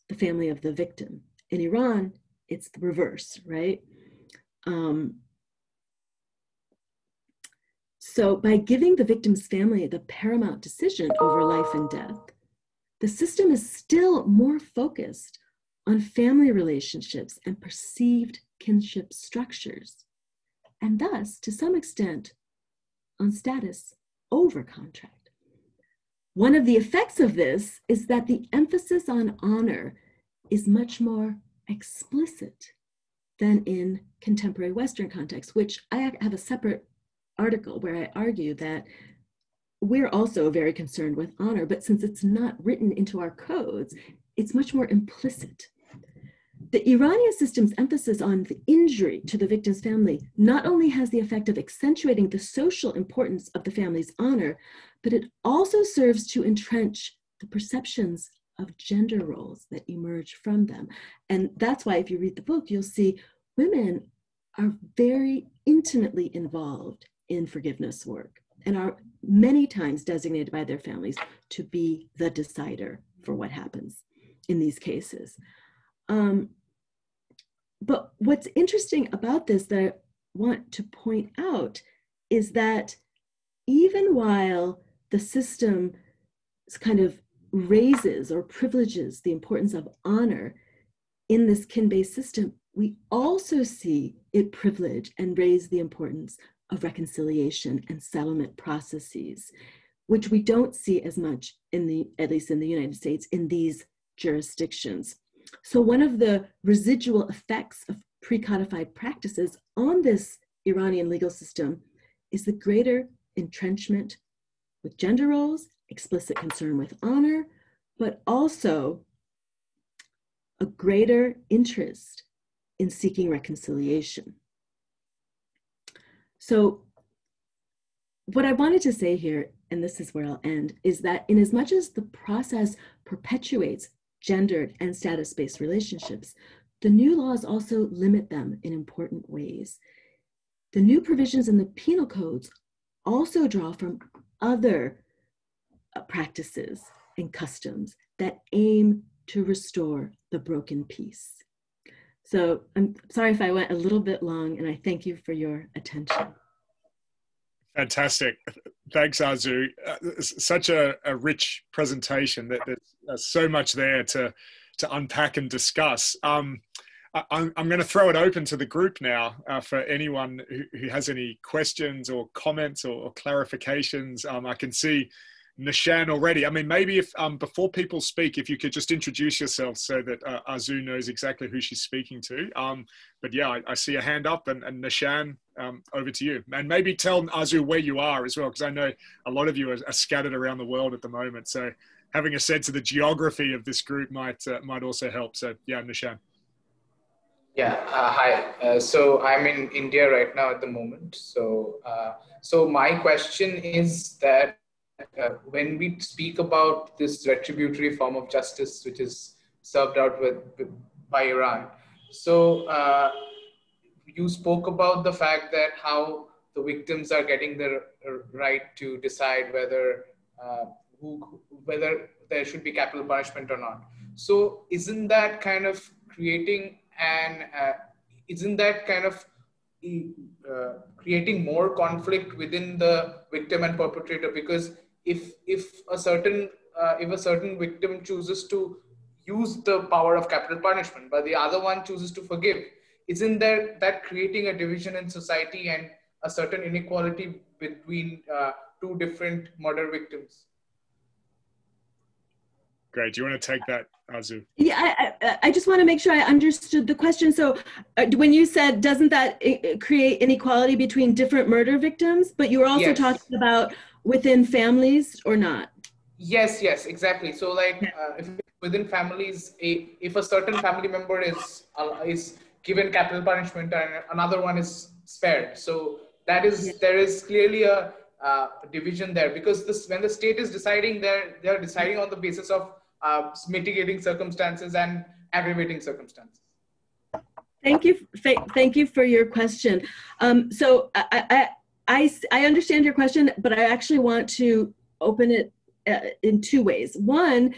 the family of the victim. In Iran, it's the reverse, right? Um, so, by giving the victim's family the paramount decision over life and death, the system is still more focused on family relationships and perceived kinship structures, and thus, to some extent, on status over contract. One of the effects of this is that the emphasis on honor is much more explicit than in contemporary Western context, which I have a separate article where I argue that we're also very concerned with honor, but since it's not written into our codes, it's much more implicit. The Iranian system's emphasis on the injury to the victim's family not only has the effect of accentuating the social importance of the family's honor, but it also serves to entrench the perceptions of gender roles that emerge from them. And that's why, if you read the book, you'll see women are very intimately involved in forgiveness work and are many times designated by their families to be the decider for what happens in these cases. Um, but what's interesting about this that I want to point out is that even while the system is kind of raises or privileges the importance of honor in this kin based system, we also see it privilege and raise the importance of reconciliation and settlement processes, which we don't see as much in the, at least in the United States, in these jurisdictions. So one of the residual effects of pre-codified practices on this Iranian legal system is the greater entrenchment with gender roles, explicit concern with honor, but also a greater interest in seeking reconciliation. So, what I wanted to say here, and this is where I'll end, is that in as much as the process perpetuates gendered and status based relationships, the new laws also limit them in important ways. The new provisions in the penal codes also draw from other practices and customs that aim to restore the broken peace. So I'm sorry if I went a little bit long, and I thank you for your attention. Fantastic. Thanks, Arzoo. Uh, such a, a, rich presentation that there's so much there to, to unpack and discuss. Um, I, am going to throw it open to the group now uh, for anyone who, who, has any questions or comments or, or clarifications. Um, I can see Nishan already. I mean, maybe if um, before people speak, if you could just introduce yourself so that uh, Arzoo knows exactly who she's speaking to. Um, but yeah, I, I, see a hand up, and, and Nishan, um, over to you. And maybe tell Arzoo where you are as well, because I know a lot of you are, are, scattered around the world at the moment. So having a sense of the geography of this group might uh, might also help. So yeah, Nishan. Yeah, uh, hi. Uh, so I'm in India right now at the moment. So uh, so my question is that uh, when we speak about this retributory form of justice, which is served out with, by Iran, so uh, you spoke about the fact that how the victims are getting the right to decide whether uh, who, whether there should be capital punishment or not. So isn't that kind of creating an uh, isn't that kind of uh, creating more conflict within the victim and perpetrator because if if a certain uh, if a certain victim chooses to use the power of capital punishment but the other one chooses to forgive isn't there that creating a division in society and a certain inequality between uh, two different murder victims? Great do you want to take that Arzoo yeah i, I just want to make sure i understood the question. So uh, when you said doesn't that uh, create inequality between different murder victims? But you were also yes. talking about within families or not? Yes, yes, exactly. So like uh, if within families, a, if a certain family member is uh, is given capital punishment and another one is spared, so that is there is clearly a uh, division there because this when the state is deciding, they're they're deciding on the basis of uh, mitigating circumstances and aggravating circumstances. Thank you. Thank you for your question. Um, so I, I I, I understand your question, but I actually want to open it uh, in two ways. One,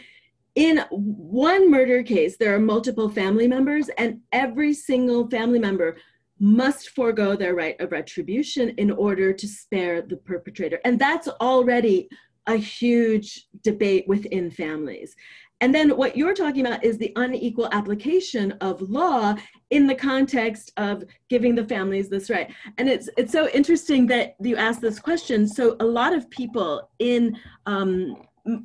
in one murder case, there are multiple family members, and every single family member must forego their right of retribution in order to spare the perpetrator. And that's already a huge debate within families. And then what you're talking about is the unequal application of law in the context of giving the families this right. And it's it's so interesting that you asked this question. So a lot of people in um,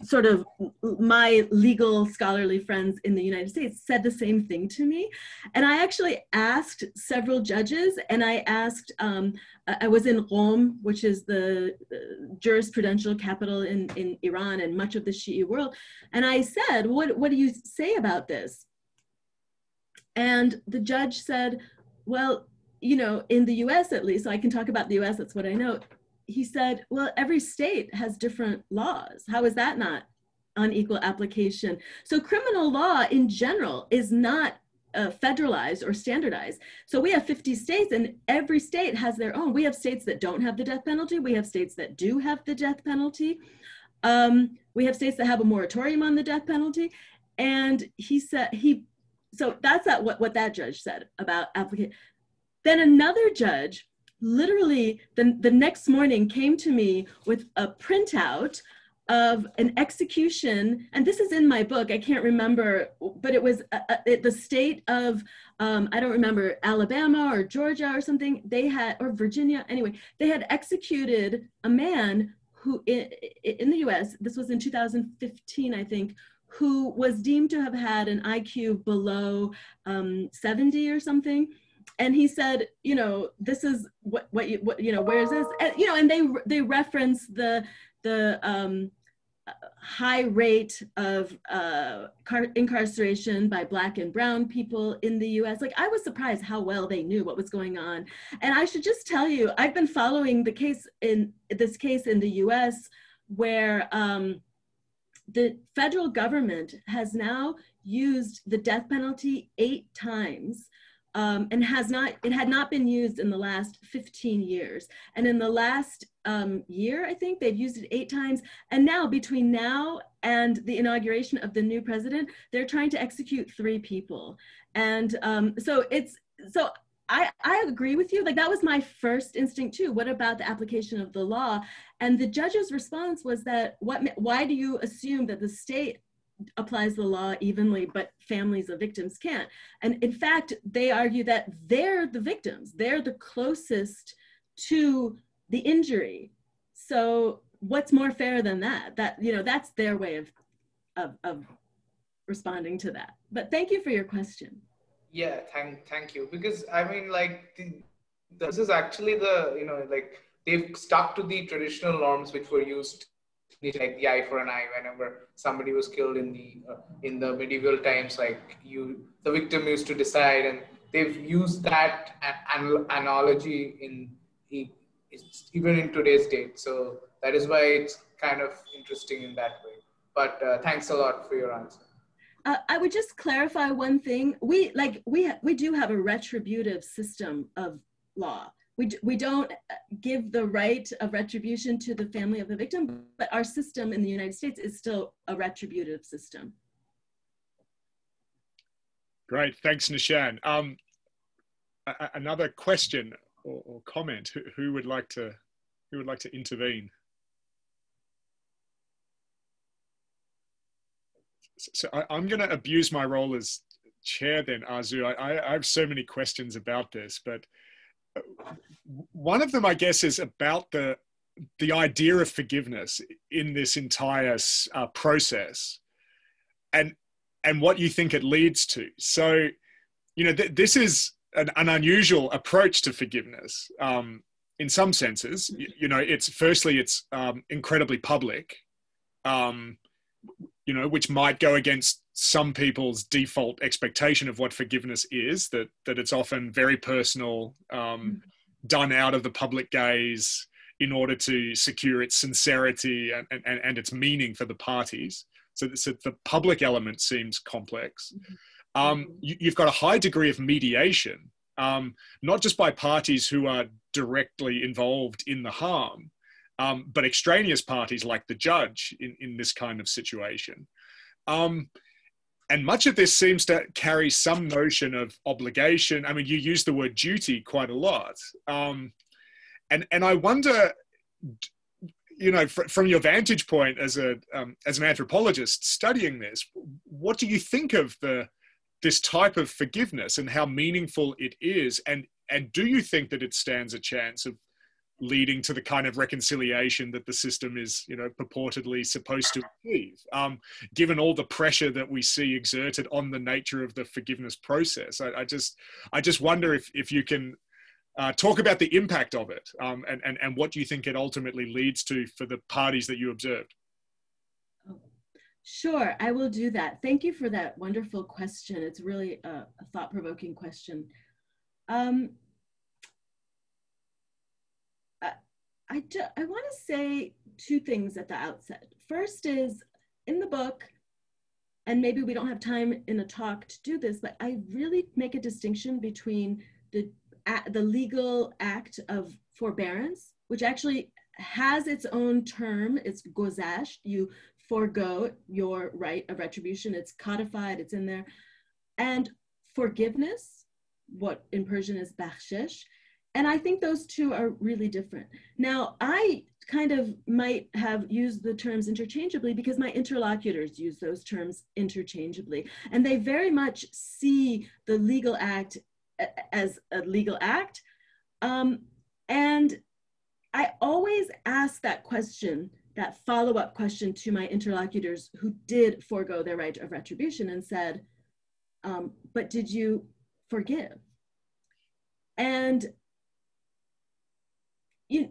sort of my legal scholarly friends in the United States said the same thing to me. And I actually asked several judges, and I asked, um, I was in Qom, which is the jurisprudential capital in, in Iran and much of the Shi'i world. And I said, what, what do you say about this? And the judge said, well, you know, in the US at least, so I can talk about the US, that's what I know he said, well, every state has different laws. How is that not unequal application? So criminal law in general is not uh, federalized or standardized. So we have 50 states and every state has their own. We have states that don't have the death penalty. We have states that do have the death penalty. Um, we have states that have a moratorium on the death penalty. And he said, he, so that's that, what, what that judge said about application. Then another judge literally the, the next morning came to me with a printout of an execution and this is in my book i can't remember but it was uh, uh the state of um, i don't remember alabama or georgia or something they had or virginia anyway they had executed a man who in, in the us this was in 2015 i think who was deemed to have had an iq below um, 70 or something and he said, you know, this is what what you what you know, where is this? And, you know, and they they reference the the um, high rate of uh, incarceration by black and brown people in the US. Like I was surprised how well they knew what was going on. And I should just tell you, I've been following the case in this case in the US where um, the federal government has now used the death penalty eight times um, and has not it had not been used in the last 15 years and in the last um, year i think they've used it eight times and now between now and the inauguration of the new president they're trying to execute three people and um, so it's so I, I agree with you. Like that was my first instinct too. What about the application of the law? And the judge's response was that what? Why do you assume that the state applies the law evenly, but families of victims can't. And in fact, they argue that they're the victims, they're the closest to the injury. So what's more fair than that? That, you know, that's their way of, of, of responding to that. But thank you for your question. Yeah, thank, thank you. Because I mean, like, the, this is actually the, you know, like they've stuck to the traditional norms which were used like the eye for an eye whenever somebody was killed in the uh, in the medieval times like you the victim used to decide and they've used that an- analogy in even in today's date. So that is why it's kind of interesting in that way. But uh, thanks a lot for your answer. Uh, I would just clarify one thing. We like we we do have a retributive system of law we, we don't uh, give the right of retribution to the family of the victim, but our system in the United States is still a retributive system. Great, thanks, Nishan. Um, another question or, or comment. Who, who, would like to who would like to intervene? So I, am going to abuse my role as chair then, Arzoo. I, I, have so many questions about this, but one of them, I guess, is about the the idea of forgiveness in this entire uh, process, and and what you think it leads to. So, you know, th- this is an, an, unusual approach to forgiveness. Um, in some senses, you, you, know, it's firstly it's um, incredibly public. Um, you know, which might go against some people's default expectation of what forgiveness is. That that it's often very personal, um, mm. done out of the public gaze in order to secure its sincerity and, and, and its meaning for the parties. So, so the public element seems complex. Mm-hmm. Um, mm-hmm. you, have got a high degree of mediation, um, not just by parties who are directly involved in the harm, um, but extraneous parties like the judge in, in this kind of situation. Um, and much of this seems to carry some notion of obligation. I mean, you use the word duty quite a lot. Um, and, and I wonder, you know, fr- from your vantage point as a um, as an anthropologist studying this, what do you think of the this type of forgiveness and how meaningful it is, and and do you think that it stands a chance of leading to the kind of reconciliation that the system is, you know, purportedly supposed to achieve, um, given all the pressure that we see exerted on the nature of the forgiveness process. I, I just, I just wonder if if you can uh, talk about the impact of it um, and, and, and what you think it ultimately leads to for the parties that you observed? Sure, I will do that. Thank you for that wonderful question. It's really a, a thought provoking question. Um, I, I, I want to say two things at the outset. First is in the book, and maybe we don't have time in a talk to do this, but I really make a distinction between the the legal act of forbearance, which actually has its own term. It's gozash. You forego your right of retribution. It's codified. It's in there, and forgiveness, what in Persian is bakhshish. And I think those two are really different. Now, I kind of might have used the terms interchangeably because my interlocutors use those terms interchangeably. And they very much see the legal act as a legal act. Um, and I always ask that question, that follow up question to my interlocutors who did forego their right of retribution and said, um, but did you forgive? And you,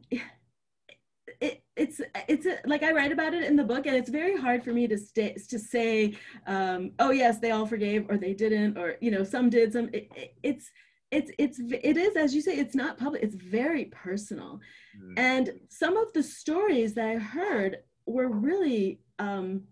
it, it's it's a, like I write about it in the book, and it's very hard for me to stay to say, um, oh yes, they all forgave, or they didn't, or you know, some did, some. It, it, it's it's it's it is as you say, it's not public. It's very personal, mm. and some of the stories that I heard were really um,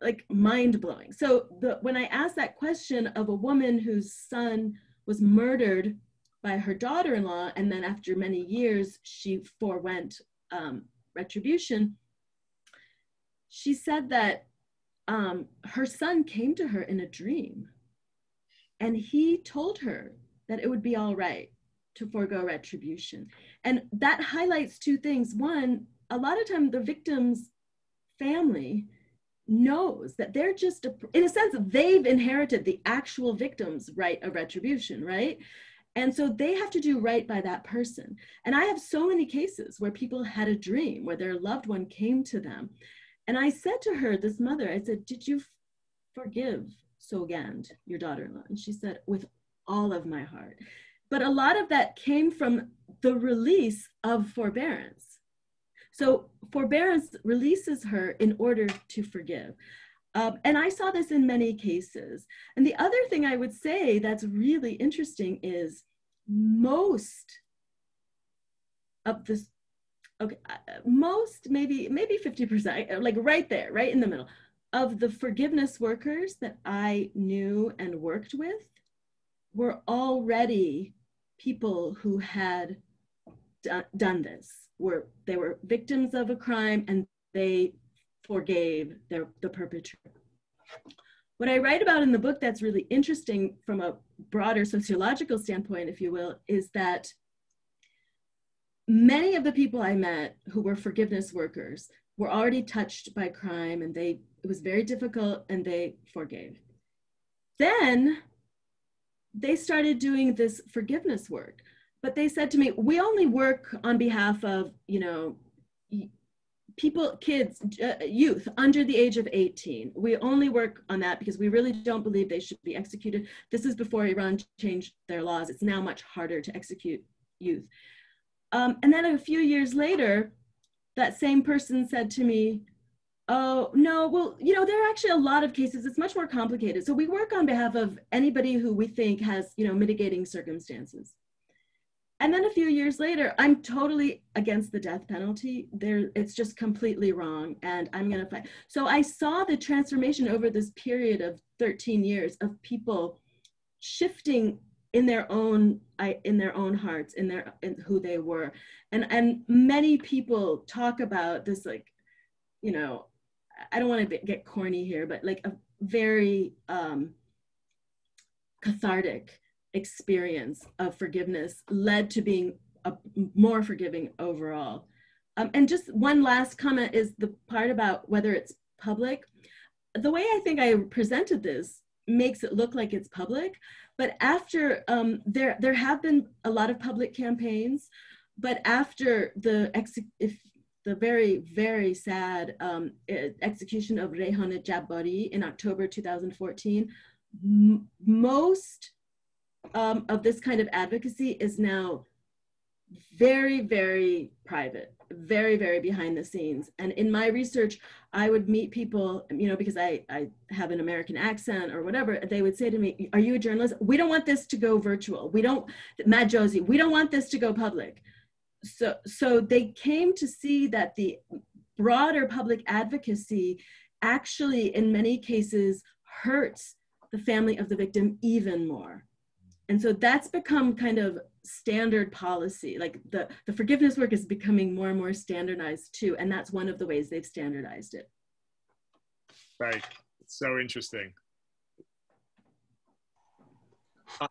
like mind blowing. So the when I asked that question of a woman whose son was murdered by her daughter-in-law, and then after many years she forewent um, retribution, she said that um, her son came to her in a dream and he told her that it would be all right to forego retribution. And that highlights two things. One, a lot of time the victim's family knows that they're just, a, in a sense, they've inherited the actual victim's right of retribution, right? And so they have to do right by that person. And I have so many cases where people had a dream where their loved one came to them. And I said to her, this mother, I said, Did you forgive Sogand, your daughter in law? And she said, With all of my heart. But a lot of that came from the release of forbearance. So forbearance releases her in order to forgive. Um, and I saw this in many cases. And the other thing I would say that's really interesting is most of this, okay, uh, most maybe maybe 50%, like right there, right in the middle, of the forgiveness workers that I knew and worked with were already people who had done this, were they were victims of a crime and they forgave their, the perpetrator. What I write about in the book that's really interesting from a broader sociological standpoint, if you will, is that many of the people I met who were forgiveness workers were already touched by crime and they it was very difficult and they forgave. Then they started doing this forgiveness work, but they said to me, we only work on behalf of, you know, people, kids, uh, youth under the age of 18. We only work on that because we really don't believe they should be executed. This is before Iran changed their laws. It's now much harder to execute youth. Um, and then a few years later, that same person said to me, Oh, no, well, you know, there are actually a lot of cases. It's much more complicated. So we work on behalf of anybody who we think has, you know, mitigating circumstances. And then a few years later, I'm totally against the death penalty. There, it's just completely wrong, and I'm going to fight. So I saw the transformation over this period of 13 years of people shifting in their own in their own hearts in their in who they were and and many people talk about this like you know i don't want to get corny here but like a very um cathartic experience of forgiveness led to being a, more forgiving overall. Um, and just one last comment is the part about whether it's public. The way I think I presented this makes it look like it's public, but after um, there there have been a lot of public campaigns, but after the ex if the very very sad um, execution of Reyhaneh Jabbari in October 2014, most um, of this kind of advocacy is now very, very private, very, very behind the scenes. And in my research, I would meet people, you know, because I, I have an American accent or whatever, they would say to me, Are you a journalist? We don't want this to go virtual. We don't, Matt Josie, we don't want this to go public. So, so they came to see that the broader public advocacy actually, in many cases, hurts the family of the victim even more. And so that's become kind of standard policy. Like the, the forgiveness work is becoming more and more standardized too. And that's one of the ways they've standardized it. Right. So interesting. Uh,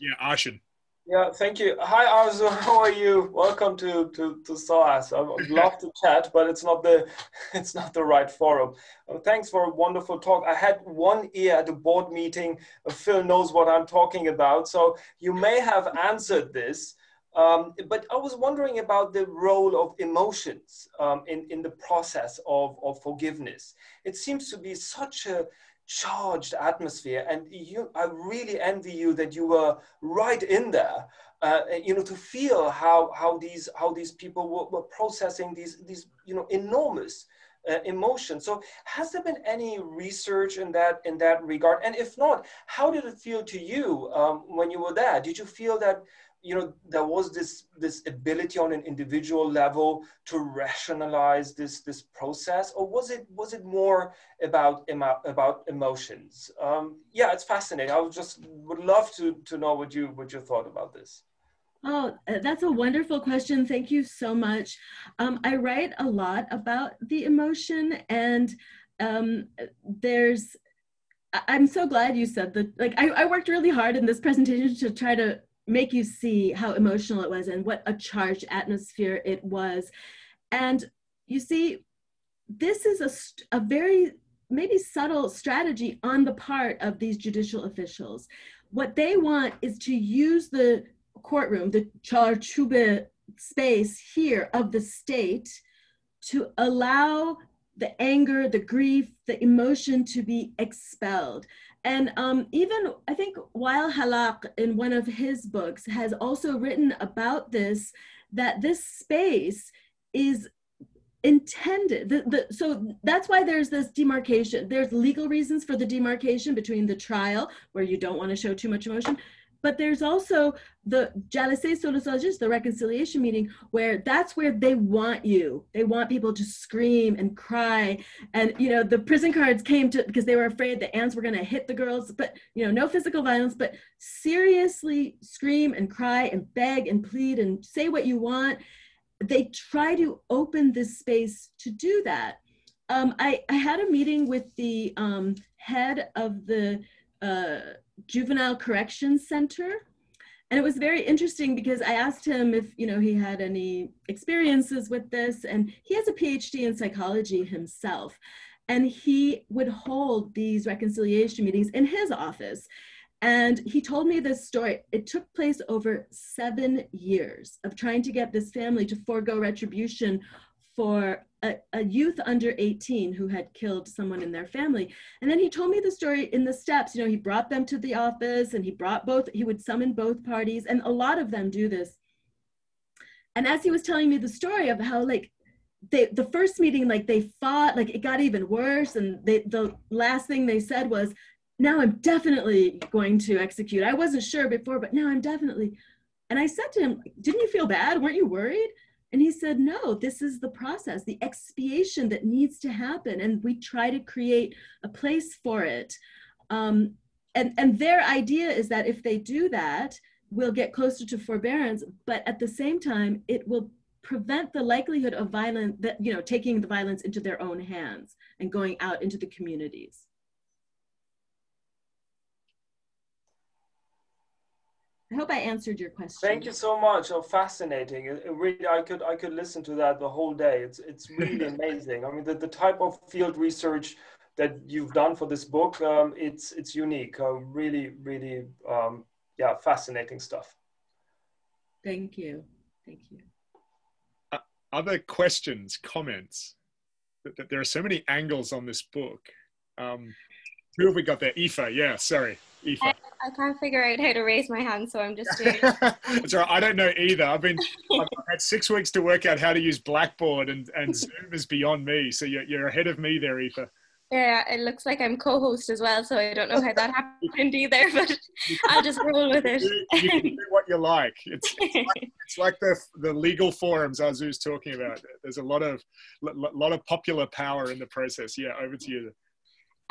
yeah, Ashen. Yeah, thank you. Hi, Arzoo. <laughs> How are you? Welcome to to to SOAS. I'd love to chat, but it's not the <laughs> it's not the right forum. Uh, thanks for a wonderful talk. I had one ear at a board meeting. Uh, Phil knows what I'm talking about, so you may have answered this. Um, but I was wondering about the role of emotions um, in in the process of of forgiveness. It seems to be such a charged atmosphere. And you i really envy you that you were right in there uh, you know to feel how how these how these people were, were processing these these you know enormous uh, emotions. So has there been any research in that in that regard? And if not how did it feel to you um, when you were there? Did you feel that you know there was this this ability on an individual level to rationalize this this process or was it was it more about about emotions um, yeah it's fascinating i would just would love to to know what you what you thought about this Oh, uh, that's a wonderful question. Thank you so much. Um, I write a lot about the emotion, and um, there's. I'm so glad you said that. Like, I, I worked really hard in this presentation to try to make you see how emotional it was and what a charged atmosphere it was. And you see, this is a, a very maybe subtle strategy on the part of these judicial officials. What they want is to use the courtroom, the Çarşamba space here of the state to allow the anger, the grief, the emotion to be expelled. And um, even I think Wael Hallaq in one of his books has also written about this, that this space is intended the, the, so that's why there's this demarcation there's legal reasons for the demarcation between the trial where you don't want to show too much emotion but there's also the Jalise Solusajis, the reconciliation meeting, where that's where they want you. They want people to scream and cry. And, you know, the prison guards came to, because they were afraid the aunts were going to hit the girls, but, you know, no physical violence, but seriously scream and cry and beg and plead and say what you want. They try to open this space to do that. Um, I, I had a meeting with the um, head of the uh, Juvenile Corrections Center. And it was very interesting because I asked him if, you know, he had any experiences with this and he has a PhD in psychology himself. And he would hold these reconciliation meetings in his office. And he told me this story. It took place over seven years of trying to get this family to forego retribution for a, a, youth under 18 who had killed someone in their family. And then he told me the story in the steps. You know, he brought them to the office and he brought both, he would summon both parties, and a lot of them do this. And as he was telling me the story of how, like, they, the first meeting, like, they fought, like, it got even worse. And they, the last thing they said was, now I'm definitely going to execute. I wasn't sure before, but now I'm definitely. And I said to him, Didn't you feel bad? Weren't you worried? And he said, no, this is the process, the expiation that needs to happen. And we try to create a place for it. Um, and, and their idea is that if they do that, we'll get closer to forbearance, but at the same time, it will prevent the likelihood of violence that, you know, taking the violence into their own hands and going out into the communities. I hope I answered your question. Thank you so much. Oh, fascinating. It, it really, I could, I could listen to that the whole day. It's, it's really <laughs> amazing. I mean, the, the type of field research that you've done for this book, um, it's, it's unique. Uh, really, really, um, yeah, fascinating stuff. Thank you. Thank you. Uh, other questions, comments? There are so many angles on this book. Um, who have we got there? Aoife, yeah, sorry. Aoife. I, can't figure out how to raise my hand, so I'm just doing <laughs> That's right. I don't know either. I've been <laughs> I've had six weeks to work out how to use Blackboard and, and <laughs> Zoom is beyond me. So you're, you're ahead of me there, Aoife. Yeah, it looks like I'm co-host as well, so I don't know how that happened either, but I'll just roll with it. You, you can do what you like. It's, it's, like, it's like the the legal forums Arzoo's talking about. There's a lot of lot of popular power in the process. Yeah, over to you.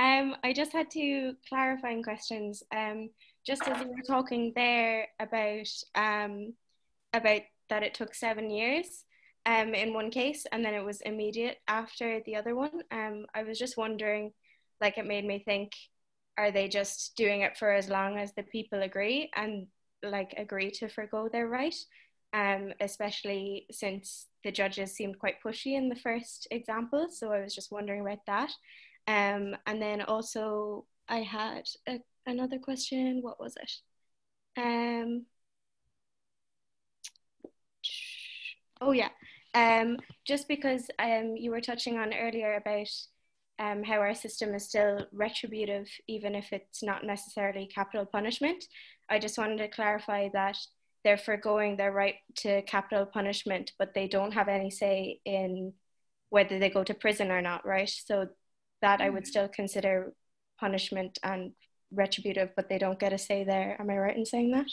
Um, I just had two clarifying questions. Um, just as you were talking there about um, about that it took seven years um, in one case and then it was immediate after the other one. Um, I was just wondering, like it made me think, are they just doing it for as long as the people agree and like agree to forego their right? Um, especially since the judges seemed quite pushy in the first example. So I was just wondering about that. Um, and then also I had a, another question. What was it? Um, oh yeah, um, just because um, you were touching on earlier about um, how our system is still retributive, even if it's not necessarily capital punishment. I just wanted to clarify that they're foregoing their right to capital punishment, but they don't have any say in whether they go to prison or not, right? So that I would mm. still consider punishment and retributive, but they don't get a say there. Am I right in saying that?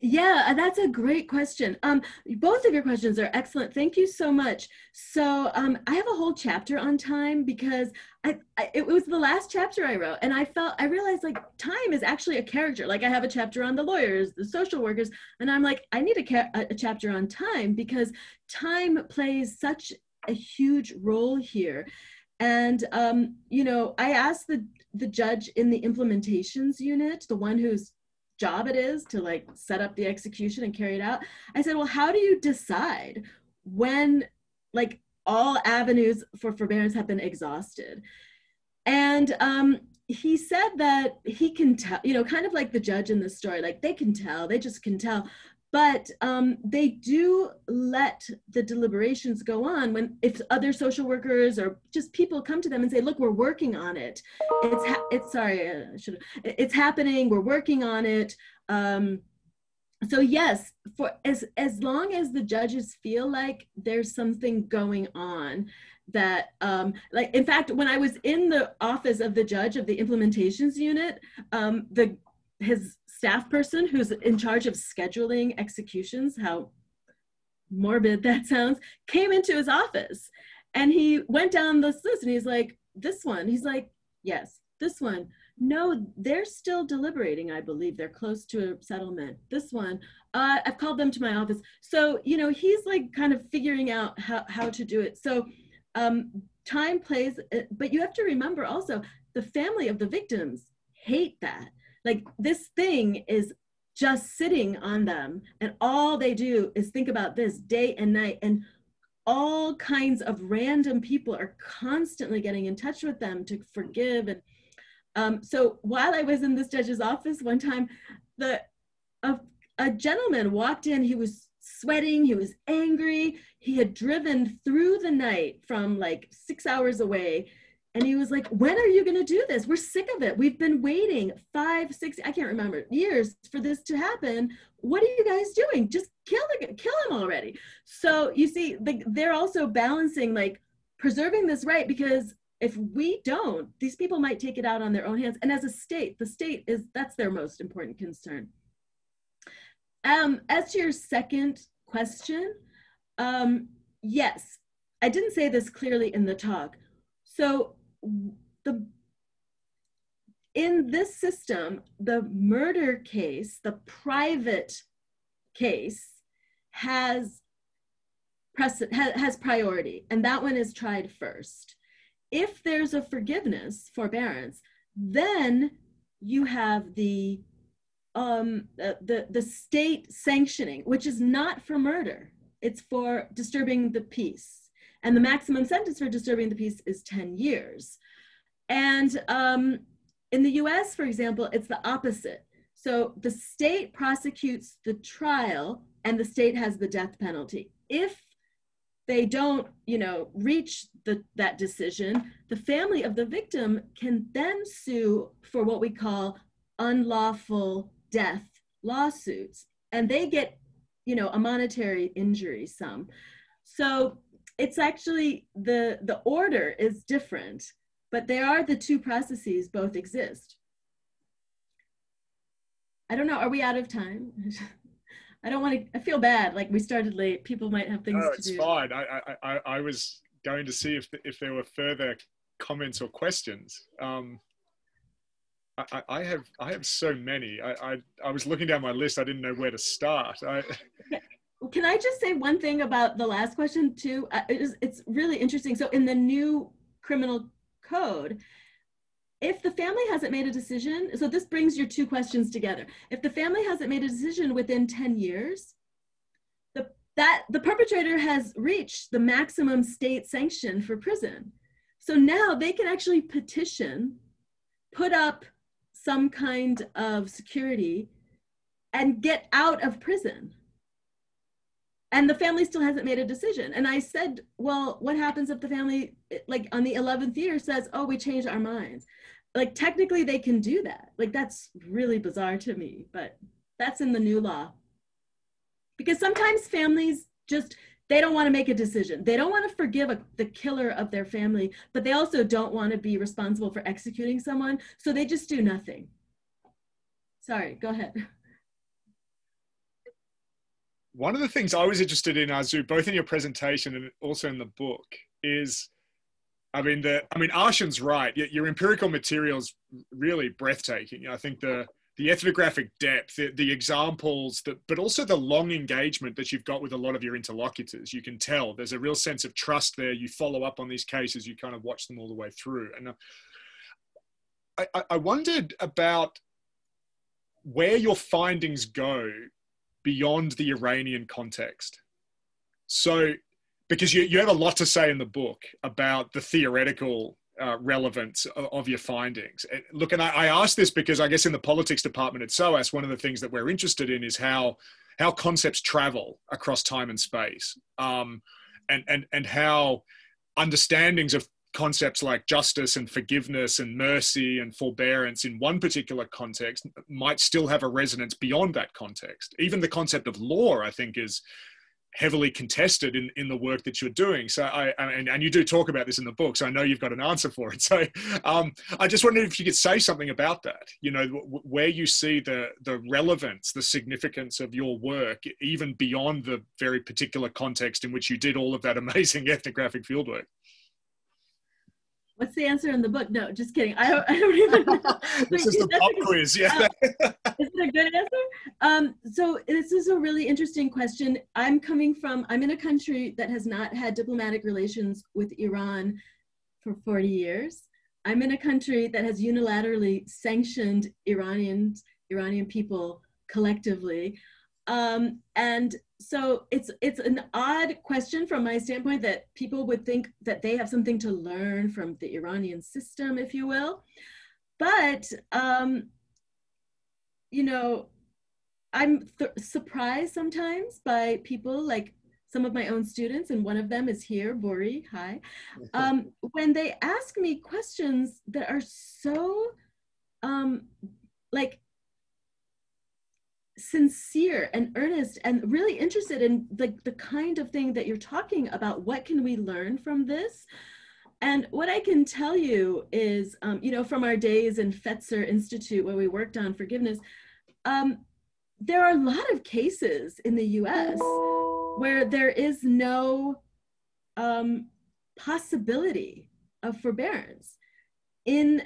Yeah, uh, that's a great question. Um, both of your questions are excellent. Thank you so much. So um, I have a whole chapter on time because I, I, it was the last chapter I wrote, and I felt I realized like time is actually a character. Like I have a chapter on the lawyers, the social workers, and I'm like I need a, a chapter on time because time plays such a huge role here. And um, you know, I asked the the judge in the implementations unit, the one whose job it is to like set up the execution and carry it out. I said, well, how do you decide when like all avenues for forbearance have been exhausted? And um, he said that he can tell, you know, kind of like the judge in the story, like they can tell, they just can tell but um, they do let the deliberations go on when if other social workers or just people come to them and say look we're working on it. It's it's sorry I it's happening. We're working on it. Um, so yes for as as long as the judges feel like there's something going on that um, like in fact when i was in the office of the judge of the implementations unit um, the his staff person who's in charge of scheduling executions, how morbid that sounds, came into his office and he went down this list and he's like, this one. He's like, yes, this one. No, they're still deliberating, I believe. They're close to a settlement. This one, uh, I've called them to my office. So, you know, he's like kind of figuring out how, how to do it. So, um, time plays, uh, but you have to remember also the family of the victims hate that like this thing is just sitting on them and all they do is think about this day and night and all kinds of random people are constantly getting in touch with them to forgive and um, so while i was in this judge's office one time the a, a gentleman walked in he was sweating he was angry he had driven through the night from like six hours away and he was like, when are you going to do this? We're sick of it. We've been waiting five, six, I can't remember, years for this to happen. What are you guys doing? Just kill the, kill him already. So you see, the, they're also balancing like preserving this right because if we don't, these people might take it out on their own hands. And as a state, the state is, that's their most important concern. Um, as to your second question, um, yes, I didn't say this clearly in the talk. So the in this system, the murder case, the private case, has, has priority, and that one is tried first. If there's a forgiveness, forbearance, then you have the um, the, the state sanctioning, which is not for murder, it's for disturbing the peace. And the maximum sentence for disturbing the peace is 10 years. And um, in the US, for example, it's the opposite. So the state prosecutes the trial and the state has the death penalty. If they don't, you know, reach the, that decision, the family of the victim can then sue for what we call unlawful death lawsuits, and they get, you know, a monetary injury sum. So it's actually the the order is different, but there are the two processes both exist. I don't know. Are we out of time? <laughs> I don't want to. I feel bad. Like we started late. People might have things no, to do. it's fine. I, I, I was going to see if if there were further comments or questions. Um, I, I have I have so many. I, I I was looking down my list. I didn't know where to start. I, Can I just say one thing about the last question too? Uh, it is, it's really interesting. So in the new criminal code, if the family hasn't made a decision, so this brings your two questions together. If the family hasn't made a decision within 10 years, the, that, the perpetrator has reached the maximum state sanction for prison. So now they can actually petition, put up some kind of security, and get out of prison. And the family still hasn't made a decision. And I said, well, what happens if the family, like on the 11th year, says, oh, we changed our minds? like technically they can do that. Like that's really bizarre to me but that's in the new law. Because sometimes families just they don't want to make a decision. They don't want to forgive a, the killer of their family but they also don't want to be responsible for executing someone so they just do nothing. Sorry go ahead <laughs> one of the things i was interested in Arzoo both in your presentation and also in the book is I mean, the I mean, Arshan's right. Your empirical material's really breathtaking. I think the the ethnographic depth, the, the examples, that, but also the long engagement that you've got with a lot of your interlocutors. You can tell there's a real sense of trust there. You follow up on these cases, you kind of watch them all the way through. And uh, I, I wondered about where your findings go beyond the Iranian context. So because you, you have a lot to say in the book about the theoretical uh, relevance of, of, your findings. Look, and I, I ask this because I guess in the politics department at SOAS, one of the things that we're interested in is how how concepts travel across time and space, um, and and and how understandings of concepts like justice and forgiveness and mercy and forbearance in one particular context might still have a resonance beyond that context. Even the concept of law, I think, is heavily contested in, in the work that you're doing. So I, and, and you do talk about this in the book, so I know you've got an answer for it. <laughs> So um, I just wondered if you could say something about that, you know, where you see the, the relevance, the significance of your work, even beyond the very particular context in which you did all of that <laughs> amazing ethnographic fieldwork. What's the answer in the book? No, just kidding. I don't, I don't even <laughs> this is the pop quiz, yeah. Uh, is it a good answer? Um, so this is a really interesting question. I'm coming from, I'm in a country that has not had diplomatic relations with Iran for 40 years. I'm in a country that has unilaterally sanctioned Iranians, Iranian people collectively. Um, and so it's it's an odd question from my standpoint that people would think that they have something to learn from the Iranian system, if you will. But um, you know, I'm surprised sometimes by people like some of my own students, and one of them is here, Bori. Hi. <laughs> Um, when they ask me questions that are so um, like sincere and earnest and really interested in the, the kind of thing that you're talking about. What can we learn from this? And what I can tell you is, um, you know, from our days in Fetzer Institute where we worked on forgiveness, um, there are a lot of cases in the US where there is no um, possibility of forbearance. In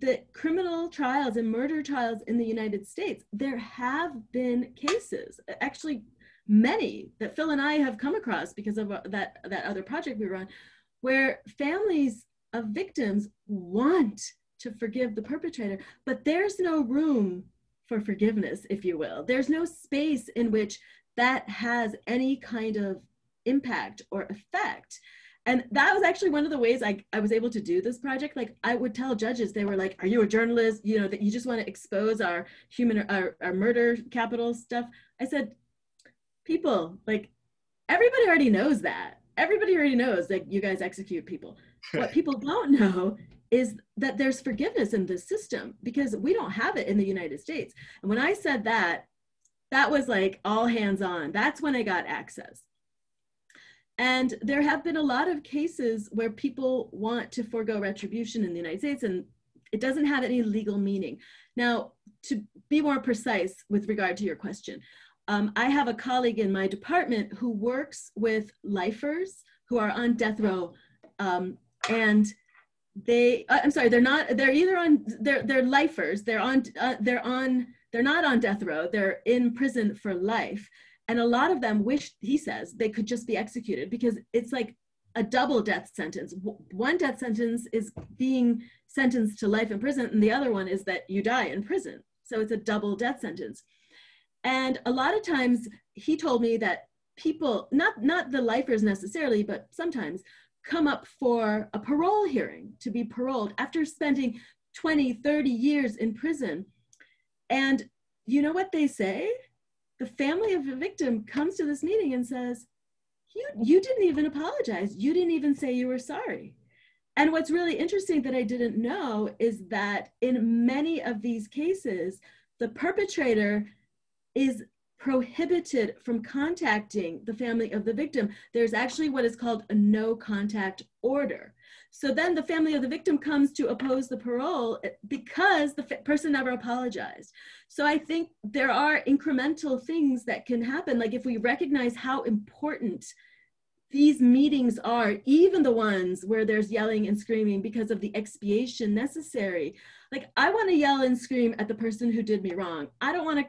the criminal trials and murder trials in the United States, there have been cases, actually many that Phil and I have come across because of uh, that, that other project we run, where families of victims want to forgive the perpetrator, but there's no room for forgiveness, if you will. There's no space in which that has any kind of impact or effect. And that was actually one of the ways I, I was able to do this project. Like I would tell judges, they were like, are you a journalist? You know, that you just want to expose our human, our, our murder capital stuff. I said, people, like everybody already knows that. Everybody already knows that you guys execute people. <laughs> what people don't know is that there's forgiveness in the system because we don't have it in the United States. And when I said that, that was like all hands on. That's when I got access. And there have been a lot of cases where people want to forego retribution in the United States and it doesn't have any legal meaning. Now, to be more precise with regard to your question, um, I have a colleague in my department who works with lifers who are on death row um, and they uh, i'm sorry they're not they're either on they're they're lifers they're on uh, they're on they're not on death row they're in prison for life and a lot of them wish he says they could just be executed because it's like a double death sentence one death sentence is being sentenced to life in prison and the other one is that you die in prison so it's a double death sentence and a lot of times he told me that people not not the lifers necessarily but sometimes come up for a parole hearing to be paroled after spending 20, 30 years in prison. And you know what they say? The family of a victim comes to this meeting and says, you, you didn't even apologize. You didn't even say you were sorry. And what's really interesting that I didn't know is that in many of these cases, the perpetrator is prohibited from contacting the family of the victim. There's actually what is called a no contact order. So then the family of the victim comes to oppose the parole eh, because the person never apologized. So I think there are incremental things that can happen. Like if we recognize how important these meetings are, even the ones where there's yelling and screaming because of the expiation necessary. Like I want to yell and scream at the person who did me wrong. I don't want to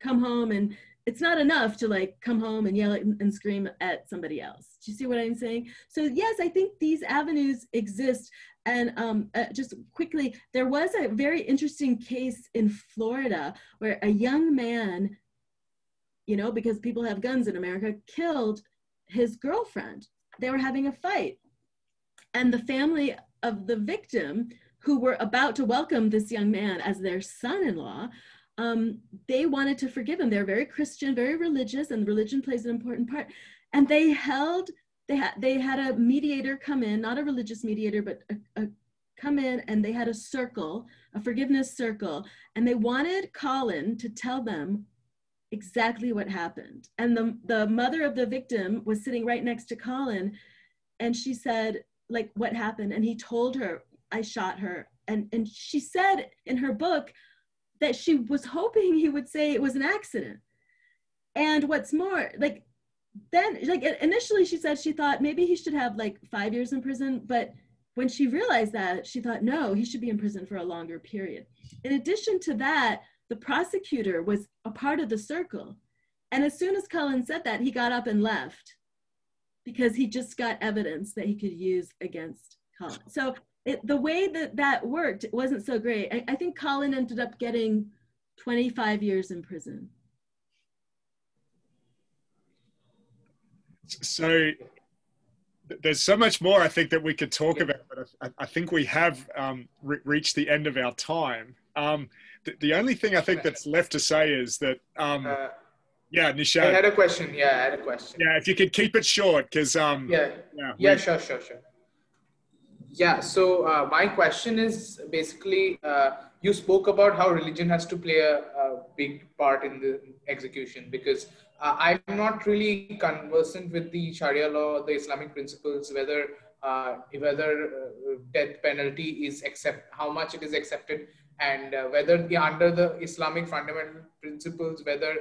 come home and it's not enough to like come home and yell and scream at somebody else. Do you see what I'm saying? So yes, I think these avenues exist. And um, uh, just quickly, there was a very interesting case in Florida where a young man, you know, because people have guns in America, killed his girlfriend. They were having a fight. And the family of the victim, who were about to welcome this young man as their son-in-law, um, they wanted to forgive him. They're very Christian, very religious, and religion plays an important part. And they held, they had, they had a mediator come in, not a religious mediator, but a, a come in, and they had a circle, a forgiveness circle, and they wanted Colin to tell them exactly what happened. And the the mother of the victim was sitting right next to Colin, and she said, like, what happened? And he told her, I shot her. And and she said in her book that she was hoping he would say it was an accident. And what's more, like then like initially she said she thought maybe he should have like 5 years in prison, but when she realized that, she thought no, he should be in prison for a longer period. In addition to that, the prosecutor was a part of the circle. And as soon as Cullen said that, he got up and left because he just got evidence that he could use against Cullen. So it, the way that that worked wasn't so great. I, I think Colin ended up getting 25 years in prison. So there's so much more I think that we could talk about, but I, I think we have um, re reached the end of our time. Um, the, the, only thing I think that's left to say is that, um, uh, yeah, Nishad. I had a question. Yeah, I had a question. Yeah, if you could keep it short, because um, yeah, yeah, yeah, sure, sure, sure. Yeah, so uh, my question is basically uh, you spoke about how religion has to play a, a big part in the execution because uh, I'm not really conversant with the Sharia law, the Islamic principles, whether uh, whether uh, death penalty is accept, how much it is accepted, and uh, whether the, under the Islamic fundamental principles, whether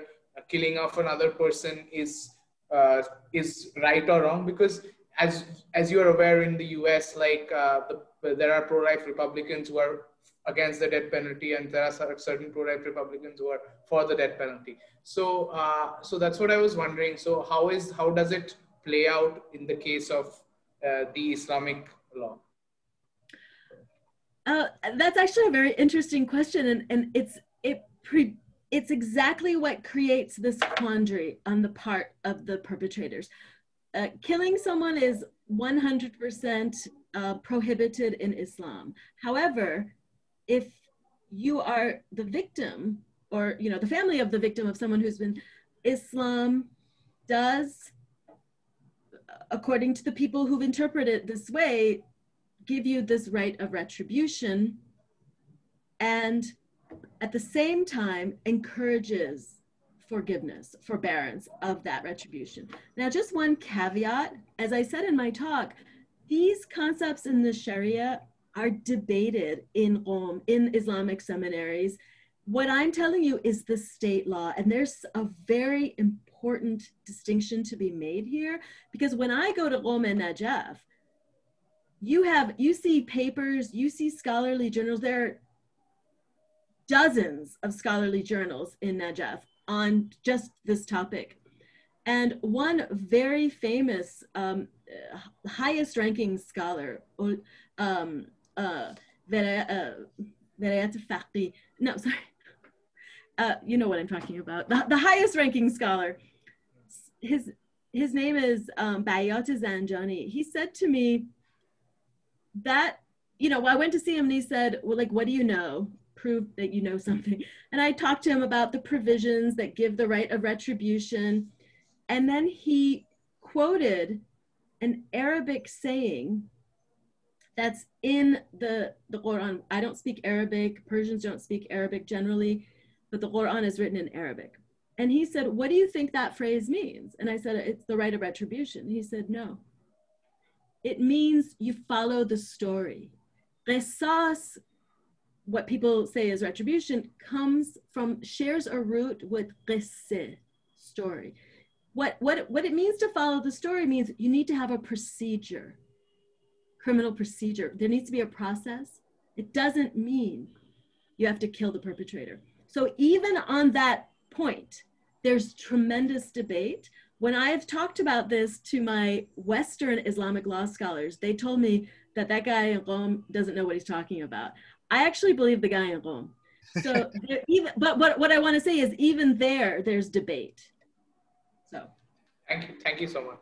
killing of another person is is right or wrong because as as you're aware in the US, like uh, the, there are pro-life Republicans who are against the death penalty, and there are certain pro-life Republicans who are for the death penalty. So uh, so that's what I was wondering. So how is how does it play out in the case of uh, the Islamic law? Uh, that's actually a very interesting question, and and it's it pre it's exactly what creates this quandary on the part of the perpetrators. Uh, killing someone is 100% uh, prohibited in Islam. However, if you are the victim or you know the family of the victim of someone who's been Islam does according to the people who've interpreted it this way give you this right of retribution and at the same time encourages forgiveness, forbearance of that retribution. Now, just one caveat as I said in my talk, these concepts in the Sharia are debated in Qom, in Islamic seminaries. What I'm telling you is the state law, and there's a very important distinction to be made here because when I go to Qom and Najaf, you have you see papers, you see scholarly journals. There are dozens of scholarly journals in Najaf on just this topic. And one very famous, um, highest ranking scholar, um, uh, Faqi, no, <laughs> sorry, uh, you know what I'm talking about, the, the highest ranking scholar, his, his name is um, Bayat Zanjani. He said to me that, you know, I went to see him and he said, well, like, what do you know? Prove that you know something. And I talked to him about the provisions that give the right of retribution. And then he quoted an Arabic saying that's in the, the Quran. I don't speak Arabic, Persians don't speak Arabic generally, but the Quran is written in Arabic. And he said, What do you think that phrase means? And I said, It's the right of retribution. He said, No. It means you follow the story. Qisas what people say is retribution comes from shares a root with qisse, story. What, what, what it means to follow the story means you need to have a procedure, criminal procedure. There needs to be a process. It doesn't mean you have to kill the perpetrator. So even on that point, there's tremendous debate. When I've talked about this to my Western Islamic law scholars, they told me that that guy in Qom doesn't know what he's talking about. I actually believe the guy in Qom. So <laughs> even, but what, what I want to say is even there, there's debate. So. Thank you. Thank you so much.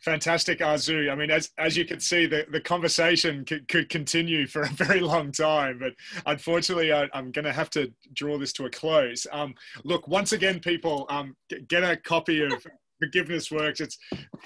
Fantastic, Arzoo. I mean, as as you can see, the, the conversation could, could continue for a <laughs> very long time, but unfortunately, I, am going to have to draw this to a close. Um, look, once again, people, um, get a copy of <laughs> forgiveness works. It's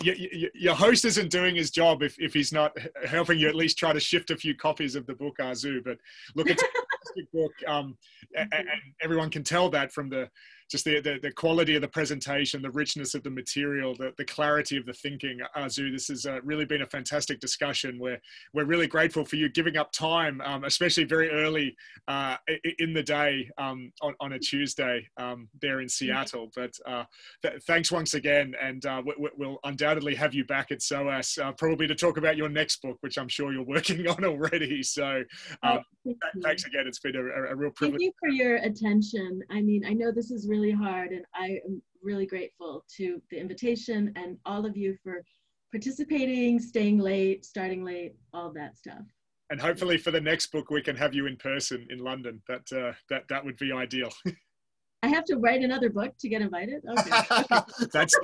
you, you, your host isn't doing his job if, if he's not helping you at least try to shift a few copies of the book Arzoo. But look, it's a fantastic <laughs> book, um, and, and everyone can tell that from the just the, the, the, quality of the presentation, the richness of the material, the, the clarity of the thinking. Arzoo, this has uh, really been a fantastic discussion. We're, we're really grateful for you giving up time, um, especially very early uh, in the day um, on, on a Tuesday um, there in Seattle. But uh, th- thanks once again, and uh, we, will undoubtedly have you back at SOAS, uh, probably to talk about your next book, which I'm sure you're <laughs> working on already. So um, th- thanks again. It's been a, a real privilege. Thank you for your attention. I mean, I know this is really really hard and I am really grateful to the invitation and all of you for participating, staying late, starting late, all that stuff. And hopefully for the next book we can have you in person in London. That uh, that that would be ideal. I have to write another book to get invited. <laughs> Okay. That's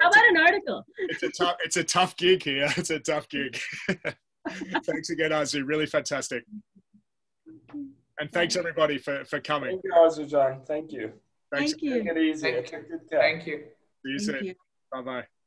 how about an article? it's a tough it's a tough gig here. <laughs> It's a tough gig. <laughs> Thanks again, Arzoo. Really fantastic. And thanks everybody for, for coming. Thank you, Arzoo John. Thank you. Thanks. Thank you. Take it easy. Thank you. Thank you. See you Thank soon. Bye bye.